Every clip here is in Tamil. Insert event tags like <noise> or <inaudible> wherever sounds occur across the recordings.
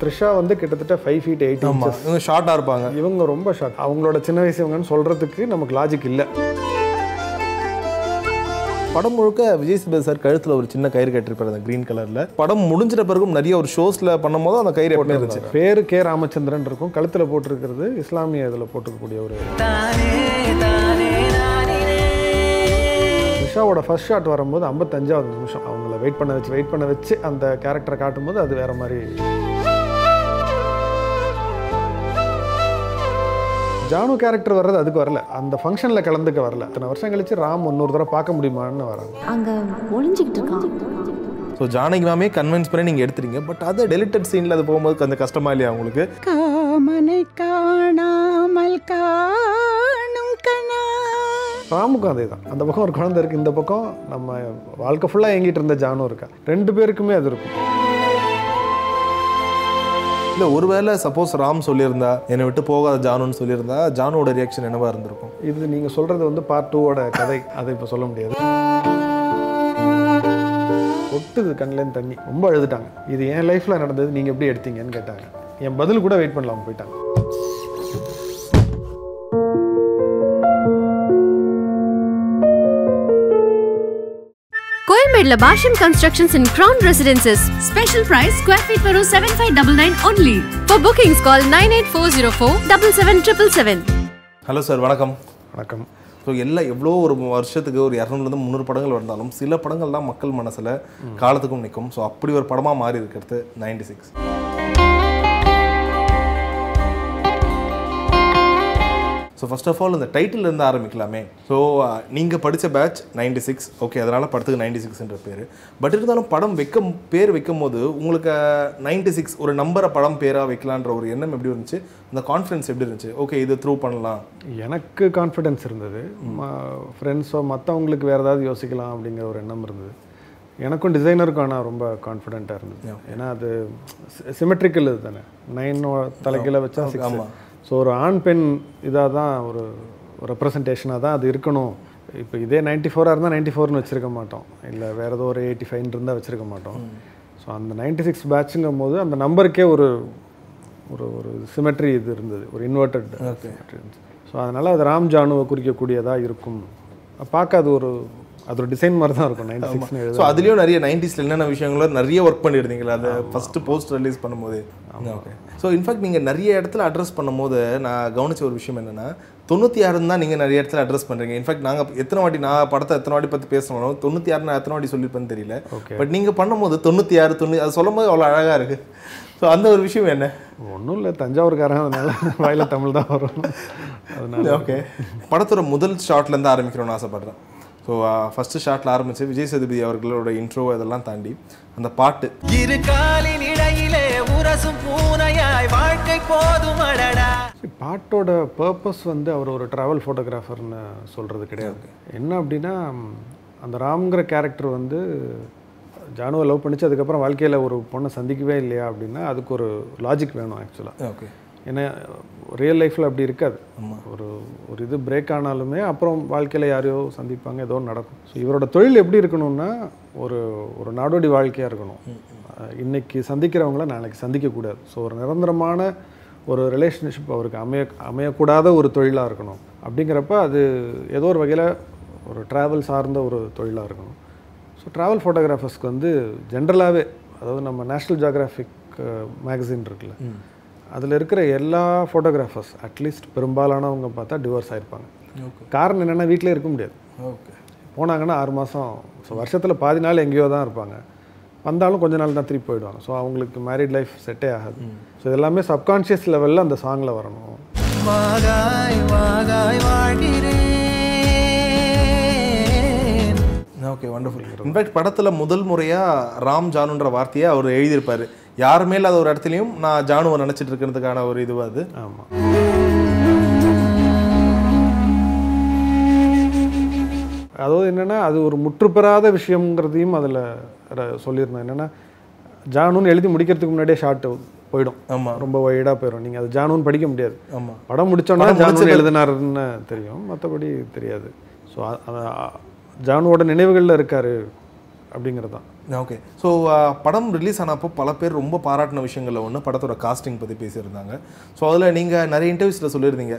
த்ரிஷா வந்து கிட்டத்தட்ட ஃபைவ் ஃபீட் எயிட் ஆமா. இவங்க ஷார்ட்டாக இருப்பாங்க. இவங்க ரொம்ப ஷார்ட் அவங்களோட சின்ன வயசு இவங்கன்னு சொல்கிறதுக்கு நமக்கு லாஜிக் இல்லை. படம் முழுக்க விஜய் சேதுபதி சார் கழுத்தில் ஒரு சின்ன கயிறு கட்டிருப்பாரு அந்த க்ரீன் கலரில் படம் முடிஞ்சிட்ட பிறகும் நிறைய ஒரு ஷோஸில் பண்ணும்போது அந்த கயிறு எப்பவுமே இருந்துச்சு. பேரு கே ராமச்சந்திரன் இருக்கும். கழுத்தில் போட்டிருக்கிறது இஸ்லாமிய இதில் போட்டிருக்கக்கூடிய ஒரு த்ரிஷாவோட ஃபர்ஸ்ட் ஷாட் வரும்போது ஐம்பத்தஞ்சாவது நிமிஷம். அவங்கள வெயிட் பண்ண வச்சு வெயிட் பண்ண வச்சு அந்த கேரக்டரை காட்டும்போது அது வேற மாதிரி ஜானு கேரக்டர் வர்றது அதுக்கு வரல. அந்த ஃபங்க்ஷனில் கலந்துக்க வரல. இத்தனை வருஷம் கழிச்சு ராம் இன்னொரு தடவை பார்க்க முடியுமான்னு வராங்க. அங்க ஒளிஞ்சுக்கிட்டு இருக்கான். ஸோ ஜானகி மேமே கன்வின்ஸ் பண்ணி நீங்கள் எடுத்துறீங்க பட் அது டெலிட்டட் சீனில் அது போகும்போது கொஞ்சம் கஷ்டமா இல்லையா உங்களுக்கு? காமனை காணாமல் காணும் கனா ராமுக்கும் அதே தான். அந்த பக்கம் ஒரு குழந்தை இருக்கு. இந்த பக்கம் நம்ம வாழ்க்கை ஃபுல்லாக ஏங்கிட்டு இருந்த ஜானும் இருக்கா. ரெண்டு பேருக்குமே அது இருக்கும். இல்லை ஒருவேளை சப்போஸ் ராம் சொல்லியிருந்தா என்னை விட்டு போகாத ஜானுன்னு சொல்லியிருந்தா ஜானுவோட ரியாக்ஷன் என்னவா இருந்திருக்கும்? இது நீங்கள் சொல்கிறது வந்து பார்ட் டூவோட கதை. அதை இப்போ சொல்ல முடியாது. ஒட்டுது கண்ணிலேருந்து தண்ணி. ரொம்ப அழுதுட்டாங்க. இது என் லைஃப்பில் நடந்தது நீங்கள் எப்படி எடுத்தீங்கன்னு கேட்டாங்க. என் பதில் கூட வெயிட் பண்ணலாம் போயிட்டாங்க. வரும் seven five double nine only for bookings call nine eight four zero four double seven triple seven hello sir வணக்கம். வணக்கம். ஸோ எல்லாம் எவ்வளோ ஒரு வருஷத்துக்கு ஒரு இரநூறுலேருந்து முந்நூறு படங்கள் வந்தாலும் சில படங்கள் தான் மக்கள் மனசில் காலத்துக்கும் நிற்கும் ஸோ அப்படி ஒரு படமாக மாறி இருக்கிறது ninety six so first of all இந்த டைட்டில் இருந்து ஆரம்பிக்கலாமே. ஸோ நீங்கள் படித்த பேட்ச் நைன்டி சிக்ஸ் ஓகே அதனால் படத்துக்கு நைன்டி சிக்ஸ்ன்ற பேர். பட் இருந்தாலும் படம் வைக்க பேர் வைக்கும் போது உங்களுக்கு நைன்டி சிக்ஸ் ஒரு நம்பரை படம் பேராக வைக்கலான்ற ஒரு எண்ணம் எப்படி இருந்துச்சு? அந்த கான்ஃபிடன்ஸ் எப்படி இருந்துச்சு? ஓகே இது த்ரூ பண்ணலாம். எனக்கு கான்ஃபிடென்ஸ் இருந்தது. ஃப்ரெண்ட்ஸோ மற்றவங்களுக்கு வேறு ஏதாவது யோசிக்கலாம் அப்படிங்கிற ஒரு எண்ணம் இருந்தது. எனக்கும் டிசைனருக்கும் ஆனால் ரொம்ப கான்ஃபிடென்ட்டாக இருந்தது. ஏன்னா அது சிமெட்ரிக்கல் இது தானே நைன் தலைக்கீழ வச்சா சிக்ஸ் ஸோ ஒரு ஆண் பெண் இதாக தான் ஒரு ரெப்ரசன்டேஷனாக தான் அது இருக்கணும். இப்போ இதே நைன்ட்டி ஃபோராக இருந்தால் நைன்ட்டி ஃபோர்னு வச்சுருக்க மாட்டோம். இல்லை வேறு ஏதோ ஒரு எயிட்டி ஃபைவ் இருந்தால் வச்சுருக்க மாட்டோம். ஸோ அந்த நைன்ட்டி சிக்ஸ் பேட்சுங்கும் போது அந்த நம்பருக்கே ஒரு ஒரு ஒரு சிமெட்ரி இது இருந்தது. ஒரு இன்வெர்டட் ஸோ அதனால் அது ராம் ஜானுவை குறிக்கக்கூடியதாக இருக்கும். பார்க்க அது ஒரு அது ஒரு டிசைன் மாதிரி தான் இருக்கும் நைன்டி சிக்ஸ்னு ஸோ அதுலேயும் நிறைய நைன்டிஸில் என்னென்ன விஷயங்களோ நிறைய ஒர்க் பண்ணியிருந்தீங்களா? அதை ஃபஸ்ட்டு போஸ்ட் ரிலீஸ் பண்ணும்போது. ஓகே ஸோ இன்ஃபேக்ட் நீங்கள் நிறைய இடத்துல அட்ரஸ் பண்ணும்போது நான் கவனிச்ச ஒரு விஷயம் என்னென்னா தொண்ணூற்றி ஆறுன்னு தான் நீங்கள் நிறைய இடத்துல அட்ரஸ் பண்ணுறீங்க இன்ஃபேக்ட் நாங்கள் எத்தனை வாட்டி நான் படத்தை எத்தனை வாட்டி பற்றி பேசணும் தொண்ணூற்றி ஆறு நான் எத்தனை வாட்டி சொல்லியிருப்பேன்னு தெரியல. பட் நீங்கள் பண்ணும்போது தொண்ணூற்றி ஆறு தொண்ணூறு அது சொல்லும் போது அவ்வளோ அழகாக இருக்குது ஸோ அந்த ஒரு விஷயம் என்ன? ஒன்றும் இல்லை தஞ்சாவூர்காரன் அதனால வாயில தமிழ் தான் வரும். அதனால. ஓகே படத்தோட முதல் ஷாட்லேருந்து ஆரம்பிக்கிறோம்னு ஆசைப்பட்றேன். ஸோ ஃபஸ்ட்டு ஷாட்டில் ஆரம்பித்து விஜய் சேதுபதி அவர்களோட இன்ட்ரோ இதெல்லாம் தாண்டி அந்த பாட்டு. இரு காலின் இடையிலே உரசும் பூனையாய் வாழ்க்கை போதும் அடடா. பாட்டோட பர்பஸ் வந்து அவர் ஒரு ட்ராவல் ஃபோட்டோகிராஃபர்னு சொல்கிறது கிடையாது. என்ன அப்படின்னா அந்த ராம்ங்கிற கேரக்டர் வந்து ஜானுவை லவ் பண்ணிச்சு அதுக்கப்புறம் வாழ்க்கையில் ஒரு பொண்ணை சந்திக்கவே இல்லையா அப்படின்னா அதுக்கு ஒரு லாஜிக் வேணும் ஆக்சுவலாக ஓகே ஏன்னா ரியல் லைஃப்பில் அப்படி இருக்காது. ஒரு ஒரு இது பிரேக் ஆனாலுமே அப்புறம் வாழ்க்கையில் யாரையோ சந்திப்பாங்க ஏதோ நடக்கும். ஸோ இவரோட தொழில் எப்படி இருக்கணும்னா ஒரு ஒரு நாடோடி வாழ்க்கையாக இருக்கணும். அஹ் இன்னைக்கு சந்திக்கிறவங்கள நாளைக்கு சந்திக்கக்கூடாது ஸோ ஒரு நிரந்தரமான ஒரு ரிலேஷன்ஷிப் அவருக்கு அமைய அமையக்கூடாத ஒரு தொழிலாக இருக்கணும். அப்படிங்கிறப்ப அது ஏதோ ஒரு வகையில் ஒரு ட்ராவல் சார்ந்த ஒரு தொழிலாக இருக்கணும். ஸோ ட்ராவல் ஃபோட்டோகிராஃபர்ஸ்க்கு வந்து ஜென்ரலாகவே அதாவது நம்ம நேஷ்னல் ஜியாகிராஃபிக் மேகசின் இருக்குல்ல. அதில் இருக்கிற எல்லா ஃபோட்டோகிராஃபர்ஸ் அட்லீஸ்ட் பெரும்பாலானவங்க பார்த்தா டிவோர்ஸ் ஆயிருப்பாங்க. காரணம் என்னென்னா வீட்டிலே இருக்க முடியாது. ஓகே போனாங்கன்னா ஆறு மாதம் ஸோ வருஷத்தில் பாதி நாள் எங்கேயோ தான் இருப்பாங்க. வந்தாலும் கொஞ்ச நாள் தான் திருப்பி போயிடுவாங்க. ஸோ அவங்களுக்கு மேரிட் லைஃப் செட்டே ஆகாது. ஸோ இது எல்லாமே சப்கான்ஷியஸ் லெவலில் அந்த சாங்கில் வரணும். ஓகே வண்டர்ஃபுல் இன்ஃபேக்ட் படத்தில் முதல் முறையாக ராம் ஜானுன்ற வார்த்தையை அவர் எழுதியிருப்பார். யாருமே இல்லாத ஒரு இடத்துலையும் நான் ஜானுவை நினச்சிட்டு இருக்கிறதுக்கான ஒரு இதுவா அது. ஆமாம் அதாவது என்னென்னா அது ஒரு முற்றுப்பெறாத விஷயங்கிறதையும் அதில் சொல்லியிருந்தேன். என்னென்னா ஜானுன்னு எழுதி முடிக்கிறதுக்கு முன்னாடியே ஷார்ட் போயிடும். ஆமாம் ரொம்ப வைடாக போயிடும். நீங்கள் அது ஜானுன்னு படிக்க முடியாது. ஆமாம் படம் முடிச்சோன்னா படம் ஜானு முடிச்சது- எழுதினாருன்னு தெரியும். மற்றபடி தெரியாது. ஸோ ஜானுவோட நினைவுகளில் இருக்காரு அப்படிங்கிறது தான் ஓகே ஸோ படம் ரிலீஸ் ஆனப்போ பல பேர் ரொம்ப பாராட்டின விஷயங்களில் ஒன்று படத்தோட காஸ்டிங் பற்றி பேசியிருந்தாங்க. ஸோ அதில் நீங்கள் நிறைய இன்டர்வியூஸில் சொல்லியிருந்தீங்க.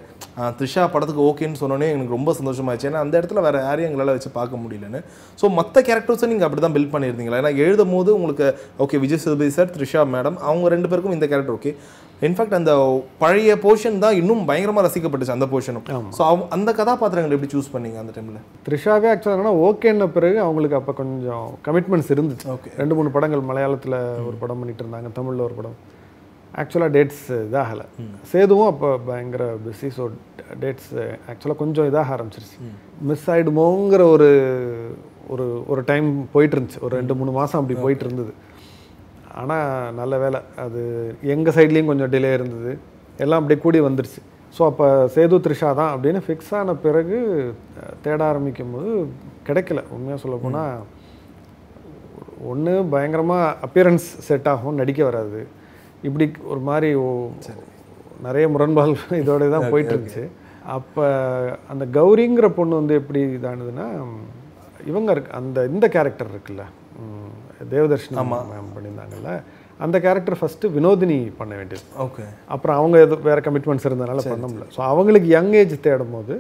த்ரிஷா படத்துக்கு ஓகேன்னு சொன்னோன்னே எனக்கு ரொம்ப சந்தோஷமாயிடுச்சு ஏன்னா அந்த இடத்துல வேறு யாரையும் எங்களால் வச்சு பார்க்க முடியலன்னு. ஸோ மற்ற கேரக்டர்ஸும் நீங்கள் அப்படி தான் பில்ட் பண்ணியிருந்தீங்களா? ஏன்னா எழுதும் போது உங்களுக்கு okay Vijay Sethupathi sir Trisha madam அவங்க ரெண்டு பேருக்கும் இந்த கேரக்டர் ஓகே இன்ஃபேக்ட் அந்த பழைய போர்ஷன் தான் இன்னும் பயங்கரமாக ரசிக்கப்பட்டுச்சு அந்த போர்ஷனும் ஸோ அந்த கதாபாத்திரங்களை எப்படி சூஸ் பண்ணீங்க அந்த டைமில் த்ரிஷாவே ஆக்சுவலாக ஓகேன்ன பிறகு அவங்களுக்கு அப்போ கொஞ்சம் கமிட்மெண்ட்ஸ் இருந்துச்சு Okay. ரெண்டு மூணு படங்கள் மலையாளத்தில் ஒரு படம் பண்ணிட்டு இருந்தாங்க தமிழில் ஒரு படம். ஆக்சுவலாக டேட்ஸ் இதாகலை. சேதுவும் அப்போ பயங்கர பிஸி ஸோ டேட்ஸ் ஆக்சுவலாக கொஞ்சம் இதாக ஆரம்பிச்சிருச்சு. மிஸ் ஆகிடுமோங்கிற ஒரு ஒரு ஒரு டைம் போயிட்டு இருந்துச்சு ஒரு ரெண்டு மூணு மாதம் அப்படி போயிட்டு இருந்தது ஆனால் நல்ல வேலை. அது எங்கள் சைட்லேயும் கொஞ்சம் டிலே இருந்தது. எல்லாம் அப்படியே கூடி வந்துருச்சு. ஸோ அப்போ சேது த்ரிஷா தான் அப்படின்னு ஃபிக்ஸ் ஆன பிறகு தேட ஆரம்பிக்கும் போது கிடைக்கல. உண்மையாக சொல்ல போனால் ஒன்று பயங்கரமாக அப்பியரன்ஸ் செட் ஆகும் நடிக்க வராது. இப்படி ஒரு மாதிரி நிறைய முரண்பாடுகள் <laughs> இதோட தான் போயிட்டு இருந்துச்சு. அப்போ அந்த கௌரிங்கிற பொண்ணு வந்து எப்படி இதானதுன்னா இவங்க இருக்கு அந்த இந்த கேரக்டர் இருக்குல்ல தேவதர்ஷினி மேம் பண்ணியிருந்தாங்கல்ல அந்த கேரக்டர் ஃபஸ்ட்டு வினோதினி பண்ண வேண்டியது. ஓகே அப்புறம் அவங்க எது வேறு கமிட்மெண்ட்ஸ் இருந்தனால பண்ண முடியல. ஸோ அவங்களுக்கு யங் ஏஜ் தேடும் போது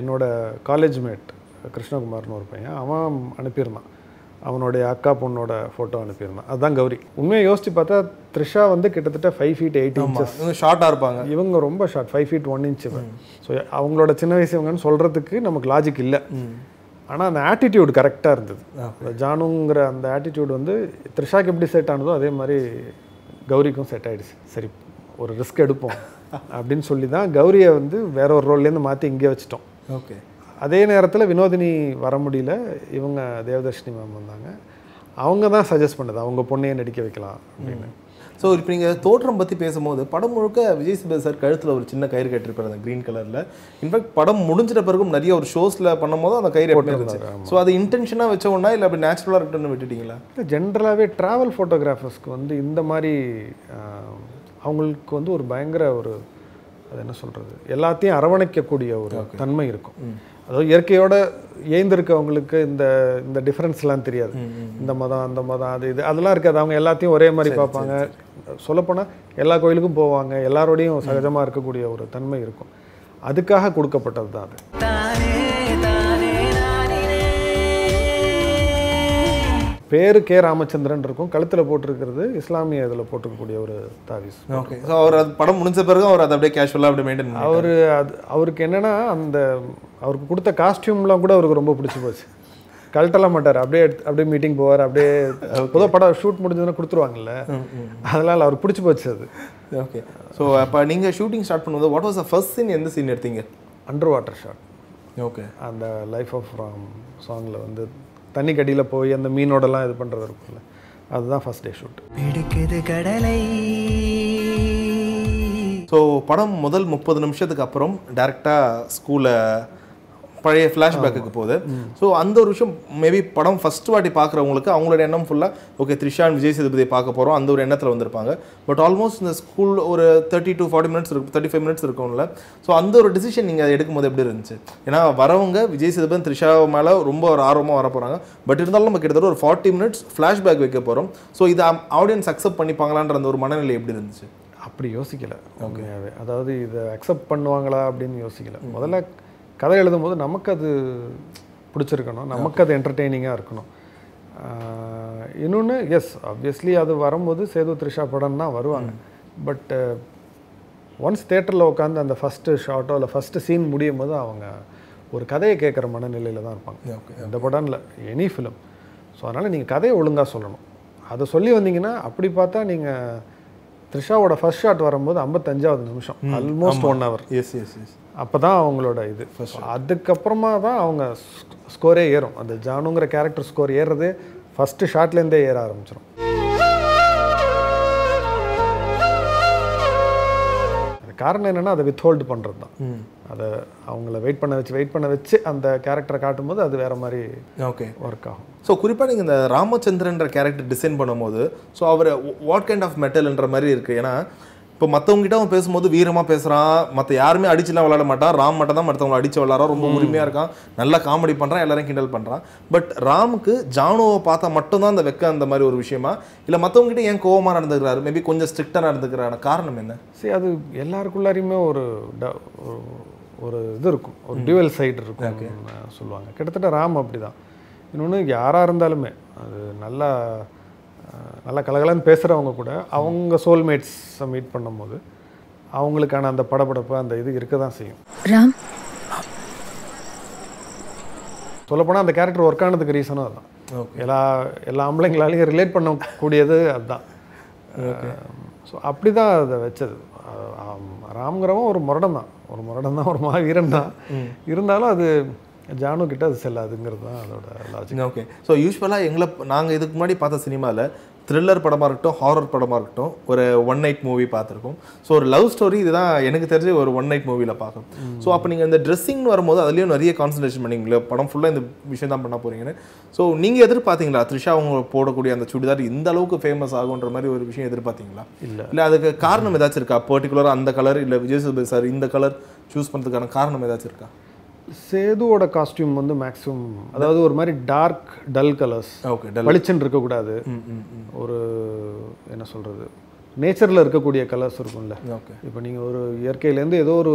என்னோட காலேஜ் மேட் கிருஷ்ணகுமார்னு ஒரு பையன் அவன் அனுப்பியிருந்தான். அவனுடைய அக்கா பொண்ணோட ஃபோட்டோ அனுப்பியிருந்தான். அதுதான் கௌரி. உண்மையை யோசிச்சு பார்த்தா த்ரிஷா வந்து கிட்டத்தட்ட ஃபைவ் ஃபீட் எயிட் இன்ச்சஸ் இவங்க ஷார்ட்டாக இருப்பாங்க. இவங்க ரொம்ப short five feet one inch so அவங்களோட சின்ன வயசு இவங்கன்னு சொல்கிறதுக்கு நமக்கு லாஜிக் இல்லை. ஆனால் அந்த ஆட்டிடியூட் கரெக்டாக இருந்தது. ஜானுங்கிற அந்த ஆட்டிடியூட் வந்து த்ரிஷாக்கு எப்படி செட் ஆனதோ அதே மாதிரி கௌரிக்கும் செட் ஆயிடுச்சு. சரி ஒரு ரிஸ்க் எடுப்போம். <laughs> அப்படின்னு சொல்லி தான் கௌரியை வந்து வேற ஒரு ரோல்லேருந்து மாற்றி இங்கே வச்சிட்டோம். ஓகே அதே நேரத்தில் வினோதினி வர முடியல. இவங்க தேவதர்ஷினி மேம் வந்தாங்க. அவங்க தான் சஜஸ்ட் பண்ணது. அவங்க பொண்ணையே நடிக்க வைக்கலாம் அப்படின்னு. ஸோ இப்போ நீங்கள் தோற்றம் பற்றி பேசும்போது படம் முழுக்க விஜய் சேதுபதி சார் கழுத்தில் ஒரு சின்ன கயிறு கட்டிருப்பார் அந்த க்ரீன் கலரில் இன்ஃபேக்ட் படம் முடிஞ்சிட்ட பிறகும் நிறைய ஒரு ஷோஸில் பண்ணும்போது அந்த கயிறு எப்படி இருந்துச்சு. ஸோ அது இன்டென்ஷனாக வச்ச ஒன்றா இல்லை அப்படி நேச்சுரலாக இருக்கட்டும்னு விட்டுட்டீங்களா? இல்லை ஜென்ரலாகவே ட்ராவல் ஃபோட்டோகிராஃபர்ஸ்க்கு வந்து இந்த மாதிரி அவங்களுக்கு வந்து ஒரு பயங்கர ஒரு அது என்ன சொல்கிறது எல்லாத்தையும் அரவணைக்கக்கூடிய ஒரு தன்மை இருக்கும். அதாவது இயற்கையோட ஏந்திருக்கவங்களுக்கு இந்த இந்த டிஃப்ரென்ஸ்லாம் தெரியாது. இந்த மதம் அந்த மதம் அது இது அதெல்லாம் இருக்காது. அவங்க எல்லாத்தையும் ஒரே மாதிரி பார்ப்பாங்க. சொல்லப்போனால் எல்லா கோயிலுக்கும் போவாங்க. எல்லாரோடையும் சகஜமாக இருக்கக்கூடிய ஒரு தன்மை இருக்கும். அதுக்காக கொடுக்கப்பட்டது தான் அது. பேரு கே ராமச்சந்திரன் இருக்கும். கழுத்தில் போட்டிருக்கிறது இஸ்லாமிய இதில் போட்டிருக்கக்கூடிய ஒரு தாவிஸ். ஓகே. ஸோ அவர் அது படம் முடிஞ்ச பிறகு அவர் அதை அப்படியே கேஷுவலாக அப்படியே மெயின்டைன் அவர் அது அவருக்கு என்னன்னா அந்த அவருக்கு கொடுத்த காஸ்டியூம்லாம் கூட அவருக்கு ரொம்ப பிடிச்சி போச்சு. கழட்டலாம் மாட்டார். அப்படியே எடுத்து அப்படியே மீட்டிங் போவார். அப்படியே பொதுவாக படம் ஷூட் முடிஞ்சதுன்னா கொடுத்துருவாங்கல்ல. அதனால் அவர் பிடிச்சி போச்சு அது. ஓகே ஸோ அப்போ நீங்கள் ஷூட்டிங் ஸ்டார்ட் பண்ணும்போது what was the first scene எந்த சீன் எடுத்தீங்க? அண்டர் வாட்டர் ஷாட் ஓகே அந்த லைஃப் ஆஃப் ராம் சாங்கில் வந்து தண்ணி கடியில் போய் அந்த மீனோடலாம் இது பண்ணுறது இருக்கும்ல. அதுதான் ஃபர்ஸ்ட் டே ஷூட் பிடிக்குது கடலை. ஸோ படம் முதல் முப்பது நிமிஷத்துக்கு அப்புறம் டேரெக்டாக ஸ்கூலில் பழைய ஃப்ளாஷ்பேக்குக்கு போகுது. ஸோ அந்த ஒரு விஷயம் மேபி படம் ஃபர்ஸ்ட் வாட்டி பார்க்குறவங்களுக்கு அவங்களோட எண்ணம் ஃபுல்லாக ஓகே த்ரிஷான் விஜய் சேதுபதியை பார்க்க போகிறோம் அந்த ஒரு எண்ணத்தில் வந்திருப்பாங்க. பட் ஆல்மோஸ்ட் இந்த ஸ்கூல் ஒரு தேர்ட்டி டு ஃபார்ட்டி மினிட்ஸ் இருக்கும் தேர்ட்டி ஃபைவ் மினிட்ஸ் இருக்கும்ல. ஸோ அந்த ஒரு டிசிஷன் நீங்கள் எடுக்கும்போது எப்படி இருந்துச்சு? ஏன்னா வரவங்க விஜய் சேதுபதி த்ரிஷா மேலே ரொம்ப ஒரு ஆர்வமாக வர போகிறாங்க பட் இருந்தாலும் நம்ம கிட்டத்தட்ட ஒரு ஃபார்ட்டி மினிட்ஸ் ஃப்ளாஷ்பேக் வைக்க போகிறோம் ஸோ இதை ஆடியன்ஸ் அக்செப்ட் பண்ணிப்பாங்களான்ற அந்த ஒரு மனநிலை எப்படி இருந்துச்சு? அப்படி யோசிக்கல உண்மையாகவே அதாவது இதை அக்செப்ட் பண்ணுவாங்களா அப்படின்னு யோசிக்கல. முதல்ல கதை எழுதும்போது நமக்கு அது பிடிச்சிருக்கணும். நமக்கு அது என்டர்டெய்னிங்காக இருக்கணும் இன்னொன்று எஸ் ஆப்வியஸ்லி அது வரும்போது சேது த்ரிஷா படம் தான் வருவாங்க. பட் ஒன்ஸ் தேட்டரில் உட்காந்து அந்த ஃபஸ்ட்டு ஷார்ட்டோ இல்லை ஃபஸ்ட்டு சீன் முடியும் போது அவங்க ஒரு கதையை கேட்குற மனநிலையில் தான் இருப்பாங்க. இந்த படம் இல்லை எனி ஃபிலிம் ஸோ அதனால் நீங்கள் கதையை ஒழுங்காக சொல்லணும். அதை சொல்லி வந்தீங்கன்னா அப்படி பார்த்தா நீங்கள் த்ரிஷாவோட ஃபர்ஸ்ட் ஷாட் வரும்போது ஐம்பத்தஞ்சாவது நிமிஷம். Almost one hour yes yes yes அப்போ தான் அவங்களோட இது. அதுக்கப்புறமா தான் அவங்க ஸ்கோரே ஏறும். அந்த ஜானுங்கிற கேரக்டர் ஸ்கோர் ஏறுறது ஃபஸ்ட்டு ஷாட்லேருந்தே ஏற ஆரம்பிச்சிடும் காரணம் என்னென்னா அதை வித்ஹோல்டு பண்ணுறது தான். அதை அவங்கள வெயிட் பண்ண வச்சு வெயிட் பண்ண வச்சு அந்த கேரக்டரை காட்டும்போது அது வேற மாதிரி ஓகே. ஒர்க் ஆகும். ஸோ குறிப்பாக நீங்கள் இந்த ராமச்சந்திரன்ற கேரக்டர் டிசைன் பண்ணும்போது ஸோ அவர் வாட் கைண்ட் ஆஃப் மெட்டல்ன்ற மாதிரி இருக்குது ஏன்னா இப்போ மற்றவங்க கிட்ட அவன் பேசும்போது வீரமா பேசுறான். மற்ற யாருமே அடிச்சுலாம் விளையாட மாட்டான். ராம் மட்டும் தான் மற்றவங்களை அடிச்சு விளையாடுறான். ரொம்ப உரிமையா இருக்கான். நல்லா காமெடி பண்றான். எல்லாரையும் கிண்டல் பண்றான். பட் ராமுக்கு ஜானுவை பார்த்தா மட்டும்தான் அந்த வெக்க அந்த மாதிரி ஒரு விஷயமா? இல்ல மற்றவங்க கிட்ட ஏன் கோவமா நடந்துக்கிறாரு? மேபி கொஞ்சம் ஸ்ட்ரிக்டா நடந்துக்கிறான காரணம் என்ன? சரி அது எல்லாருக்குள்ளாரையுமே ஒரு ஒரு- இது இருக்கும். ஒரு டியூவல் சைடு இருக்கும் சொல்லுவாங்க. கிட்டத்தட்ட ராம் அப்படிதான். இன்னொன்று யாராக இருந்தாலுமே அது நல்லா நல்லா கலகலன்னு பேசுகிறவங்க கூட அவங்க சோல்மேட்ஸை மீட் பண்ணும்போது அவங்களுக்கான அந்த படபடப்பு அந்த இது இருக்க தான் செய்யும். ராம்? சொல்லப்போனால் அந்த கேரக்டர் ஒர்க் ஆனதுக்கு ரீசனும் அதுதான். எல்லா எல்லா ஆம்பளைங்களாலையும் ரிலேட் பண்ணக்கூடியது அதுதான் ஸோ அப்படி தான் அதை வச்சது. ராம்ங்கிறவன் ஒரு முரடன் தான் ஒரு முரடன் தான் ஒரு மாவீரன் தான். இருந்தாலும் அது ஜானு கிட்ட அது செல்லாதுங்கிறது தான் அதோட லாஜிக் ஓகே ஸோ யூஸ்வலாக எங்களை நாங்கள் இதுக்கு முன்னாடி பார்த்த சினிமாவில் த்ரில்லர் படமாக இருக்கட்டும் ஹாரர் படமாக இருக்கட்டும் ஒரு ஒன் நைட் மூவி பார்த்துருக்கோம். ஸோ ஒரு லவ் ஸ்டோரி இதுதான் எனக்கு தெரிஞ்சு ஒரு ஒன் நைட் மூவியில் பார்க்கணும் ஸோ அப்போ நீங்கள் இந்த ட்ரெஸ்ஸிங்னு வரும்போது அதுலேயும் நிறைய கான்சன்ட்ரேஷன் பண்ணீங்களே படம் ஃபுல்லாக இந்த விஷயம் தான் பண்ண போறீங்கன்னு. ஸோ நீங்கள் எதிர்பார்த்தீங்களா? த்ரிஷா அவங்க போடக்கூடிய அந்த சுடிதார் இந்த அளவுக்கு ஃபேமஸ் ஆகுன்ற மாதிரி ஒரு விஷயம் எதிர்பார்த்தீங்களா? இல்ல. இல்லை அதுக்கு காரணம் ஏதாச்சும் இருக்கா? பர்டிகுலராக அந்த கலர் இல்லை விஜய் சேதுபதி சார் இந்த கலர் சூஸ் பண்ணுறதுக்கான காரணம் ஏதாச்சும் இருக்கா? சேதுவோட காஸ்டியூம் வந்து மேக்ஸிமம் அதாவது ஒரு மாதிரி dark dull colours okay dull பளிச்சுன்னு இருக்கக்கூடாது. ஒரு என்ன சொல்கிறது நேச்சரில் இருக்கக்கூடிய கலர்ஸ் இருக்கும்ல. ஓகே இப்போ நீங்கள் ஒரு இயற்கையிலேருந்து ஏதோ ஒரு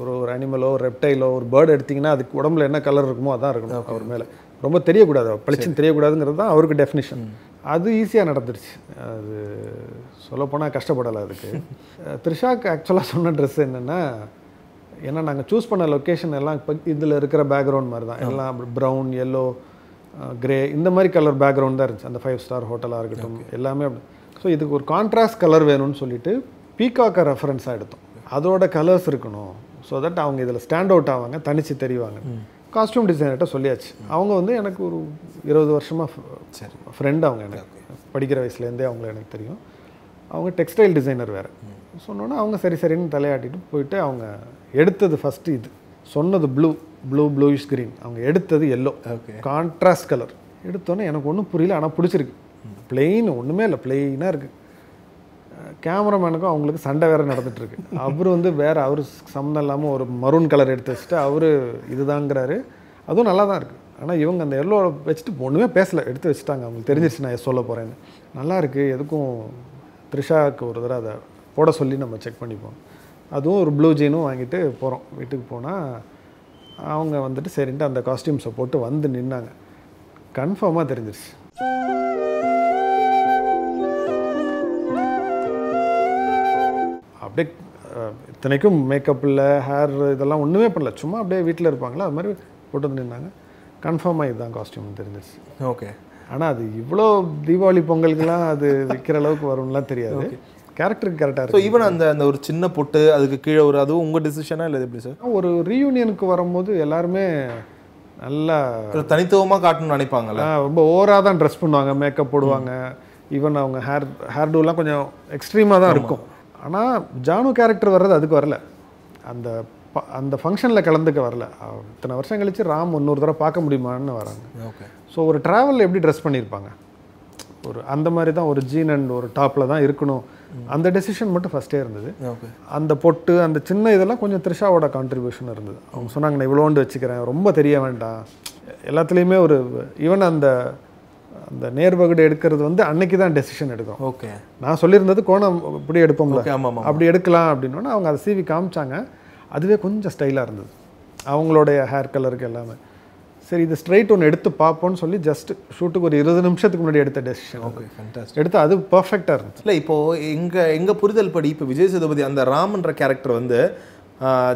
ஒரு ஒரு அனிமலோ ஒரு ரெப்டைலோ ஒரு பேர்டு எடுத்தீங்கன்னா அதுக்கு உடம்புல என்ன கலர் இருக்குமோ அதான் இருக்கணும் அவர் மேலே. ரொம்ப தெரியக்கூடாது பளிச்சுன்னு தெரியக்கூடாதுங்கிறது தான் அவருக்கு டெஃபினிஷன் அது ஈஸியாக நடந்துருச்சு. அது சொல்லப்போனால் கஷ்டப்படலை அதுக்கு. <laughs> த்ரிஷாக்கு ஆக்சுவலாக சொன்ன ட்ரெஸ் என்னென்னா ஏன்னா நாங்கள் சூஸ் பண்ண லொக்கேஷன் எல்லாம் இப்போ இதில் இருக்கிற பேக்ரவுண்ட் மாதிரி தான். எல்லாம் ப்ரௌன் எல்லோ கிரே இந்த மாதிரி கலர் பேக்ரவுண்ட் தான் இருந்துச்சு. அந்த ஃபைவ் ஸ்டார் ஹோட்டலாக இருக்கட்டும் எல்லாமே அப்படி. ஸோ இதுக்கு ஒரு கான்ட்ராஸ்ட் கலர் வேணும்னு சொல்லிட்டு பீகாக்கை ரெஃபரன்ஸாக எடுத்தோம். அதோட கலர்ஸ் இருக்கணும். ஸோ தட் அவங்க இதில் ஸ்டாண்ட் அவுட் ஆவாங்க தனிச்சு தெரிவாங்க. காஸ்டியூம் டிசைனர்கிட்ட சொல்லியாச்சு. அவங்க வந்து எனக்கு ஒரு இருபது வருஷமாக ஃப்ரெண்ட் அவங்க எனக்கு. படிக்கிற வயசுலேருந்தே அவங்கள எனக்கு தெரியும். அவங்க டெக்ஸ்டைல் டிசைனர் வேறு. சொன்னோன்னே அவங்க சரி சரின்னு தலையாட்டிட்டு போயிட்டு அவங்க எடுத்தது ஃபஸ்ட்டு இது. சொன்னது ப்ளூ ப்ளூ ப்ளூயிஷ் green. அவங்க எடுத்தது எல்லோ. கான்ட்ராஸ்ட் கலர் எடுத்தோன்னே எனக்கு ஒன்றும் புரியல ஆனால் பிடிச்சிருக்கு. பிளெயின் ஒன்றுமே இல்லை பிளெயினாக இருக்குது கேமராமேனுக்கும் அவங்களுக்கு சண்டை வேறு நடந்துட்டுருக்கு. அவர் வந்து வேறு அவர் சம்மந்தம் இல்லாமல் ஒரு மரூன் கலர் எடுத்து வச்சுட்டு அவர் இதுதாங்கிறாரு. அதுவும் நல்லா தான் இருக்குது ஆனால் இவங்க அந்த எல்லோ வச்சுட்டு ஒன்றுமே பேசலை எடுத்து வச்சுட்டாங்க. அவங்களுக்கு தெரிஞ்சிருச்சு நான் சொல்ல போகிறேன்னு நல்லா இருக்குது எதுக்கும் த்ரிஷாவுக்கு ஒரு தடவை அதை போட சொல்லி நம்ம செக் பண்ணிப்போம். அதுவும் ஒரு ப்ளூ ஜீனும் வாங்கிட்டு போகிறோம் வீட்டுக்கு போனால் அவங்க வந்துட்டு சரின்ட்டு அந்த காஸ்டியூம்ஸை போட்டு வந்து நின்னாங்க. கன்ஃபார்மாக தெரிஞ்சிருச்சு. அப்படியே இத்தனைக்கும் மேக்கப் இல்லை ஹேர் இதெல்லாம் ஒன்றுமே பண்ணல. சும்மா அப்படியே வீட்டில் இருப்பாங்களா? அது மாதிரி போட்டு வந்து நின்னாங்க. கன்ஃபார்மாக இதுதான் காஸ்டியூம் தெரிஞ்சிருச்சு. ஓகே. ஆனால் அது இவ்வளோ தீபாவளி பொங்கலுக்குலாம் அது விற்கிற அளவுக்கு வரும்லாம் தெரியாது. கேரக்டருக்கு கரெக்டாக இருக்கும் ஈவன் அந்த அந்த ஒரு சின்ன பொட்டு அதுக்கு கீழே ஒரு அதுவும் உங்க டிசிஷனா இல்லை எப்படி சார் ஒரு ரீயூனியனுக்கு வரும்போது எல்லாருமே நல்லா ஒரு தனித்துவமா காட்டணும்னு நினைப்பாங்கல்ல? ரொம்ப ஓவராக தான் ட்ரெஸ் பண்ணுவாங்க மேக்கப் போடுவாங்க. ஈவன் அவங்க ஹேர் ஹேர் டூலாம் கொஞ்சம் எக்ஸ்ட்ரீமாக தான் இருக்கும். ஆனால் ஜானு கேரக்டர் வர்றது அதுக்கு வரல. அந்த அந்த ஃபங்க்ஷனில் கலந்துக்க வரல. இத்தனை வருஷம் கழிச்சு ராம் இன்னொரு தடவை பார்க்க முடியுமான்னு வராங்க. ஓகே ஸோ ஒரு ட்ராவலில் எப்படி ட்ரெஸ் பண்ணியிருப்பாங்க ஒரு அந்த மாதிரி தான் ஒரு ஜீன் அண்ட் ஒரு டாப்பில் தான் இருக்கணும். அந்த டெசிஷன் மட்டும் ஃபஸ்ட்டே இருந்தது. அந்த பொட்டு அந்த சின்ன இதெல்லாம் கொஞ்சம் த்ரிஷாவோட கான்ட்ரிபியூஷன் இருந்தது. அவங்க சொன்னாங்க நான் இவ்வளோண்டு வச்சுக்கிறேன். ரொம்ப தெரிய வேண்டாம். எல்லாத்துலேயுமே ஒரு ஈவன் அந்த அந்த நேர்வகுடு எடுக்கிறது வந்து அன்னைக்கு தான் டெசிஷன் எடுக்கும். ஓகே நான் சொல்லியிருந்தது கோணம் இப்படி எடுப்போம்ல. அப்படி எடுக்கலாம் அப்படின்னோடனே அவங்க அதை சீவி காமிச்சாங்க. அதுவே கொஞ்சம் ஸ்டைலாக இருந்தது. அவங்களுடைய ஹேர் கலருக்கு எல்லாமே. சரி இது ஸ்ட்ரைட் ஒன்று எடுத்து பார்ப்போம்னு சொல்லி ஜஸ்ட் ஷூட்டுக்கு ஒரு இருபது நிமிஷத்துக்கு முன்னாடி எடுத்த டெசிஷன் ஓகே ஃபேண்டாஸ்டிக் எடுத்து அது பர்ஃபெக்டாக இருந்துச்சு. இல்லை இப்போ எங்க எங்க புரிதல் படி இப்போ விஜய் சேதுபதி அந்த ராமன்ற கேரக்டர் வந்து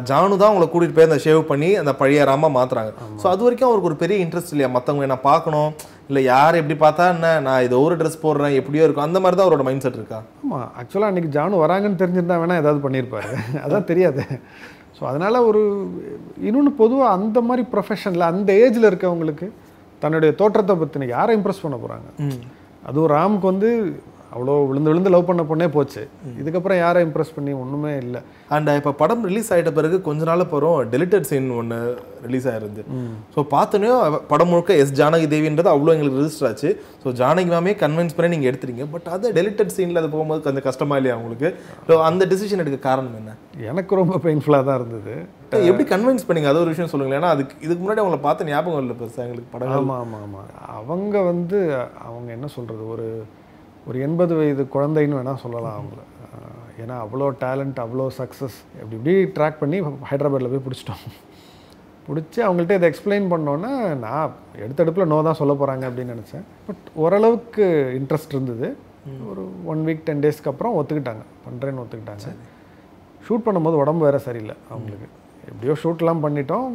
ஜானு தான் அவங்களை கூட்டிட்டு போய் அந்த ஷேவ் பண்ணி அந்த பழைய ராமா மாத்துறாங்க. ஸோ அது வரைக்கும் அவருக்கு ஒரு பெரிய இன்ட்ரெஸ்ட் இல்லையா? மற்றவங்க என்ன பார்க்கணும். இல்லை யார் எப்படி பார்த்தா என்ன? நான் ஏதோ ஒரு ட்ரெஸ் போடுறேன் எப்படியோ இருக்கும். அந்த மாதிரி தான் அவரோட மைண்ட் செட் இருக்கா ஆமாம் ஆக்சுவலாக அன்றைக்கி ஜானு வராங்கன்னு தெரிஞ்சிருந்தா வேணால் ஏதாவது பண்ணியிருப்பாரு அதான் தெரியாது. ஸோ அதனால் ஒரு இன்னொன்று பொதுவாக அந்த மாதிரி ப்ரொஃபஷனில் அந்த ஏஜில் இருக்கவங்களுக்கு தன்னுடைய தோற்றத்தை பற்றின யாரை இம்ப்ரெஸ் பண்ண போகிறாங்க அதுவும் ராமுக்கு வந்து அவ்வளோ விழுந்து விழுந்து லவ் பண்ண பொண்ணே போச்சு. இதுக்கப்புறம் யாரை இம்ப்ரெஸ் பண்ணி? ஒன்றுமே இல்லை. அண்ட் இப்போ படம் ரிலீஸ் ஆயிட்ட பிறகு கொஞ்ச நாள் அப்புறம் டெலிட்டட் சீன் ஒன்று ரிலீஸ் ஆயிருந்து ஸோ பார்த்தோன்னே படம் முழுக்க எஸ் ஜானகி தேவின்றது அவ்வளோ எங்களுக்கு ரிஜிஸ்டர் ஆச்சு. ஸோ ஜானகி மேமே கன்வின்ஸ் பண்ணி நீங்கள் எடுத்துறீங்க பட் அது டெலிட்டட் சீனில் அது போகும்போது கொஞ்சம் கஷ்டமா இல்லையா உங்களுக்கு? ஸோ அந்த டிசிஷன் எடுக்க காரணம் என்ன? எனக்கு ரொம்ப பெயின்ஃபுல்லாக தான் இருந்தது. எப்படி கன்வின்ஸ் பண்ணீங்க? அது ஒரு விஷயம் சொல்லுங்களேன். ஏன்னா அதுக்கு இதுக்கு முன்னாடி அவங்கள பார்த்த ஞாபகம் இல்லை பெருசாக எங்களுக்கு படம் ஆமாம் ஆமாம் ஆமாம் அவங்க வந்து அவங்க என்ன சொல்கிறது ஒரு ஒரு எண்பது வயது குழந்தைன்னு வேணால் சொல்லலாம் அவங்கள. ஏன்னா அவ்வளோ டேலண்ட் அவ்வளோ சக்ஸஸ் இப்படி இப்படி ட்ராக் பண்ணி ஹைதராபாத்தில் போய் பிடிச்சிட்டோம். பிடிச்சி அவங்கள்ட்ட இதை எக்ஸ்பிளைன் பண்ணோன்னே நான் எடுத்த எடுப்பில் நோ தான் சொல்ல போகிறாங்க அப்படின்னு நினச்சேன். பட் ஓரளவுக்கு இன்ட்ரெஸ்ட் இருந்தது. ஒரு ஒன் வீக் டென் டேஸ்க்கு அப்புறம் ஒத்துக்கிட்டாங்க. பண்ணுறேன்னு ஒத்துக்கிட்டாங்க. ஷூட் பண்ணும்போது உடம்பு வேறு சரியில்லை அவங்களுக்கு. எப்படியோ ஷூட்லாம் பண்ணிட்டோம்.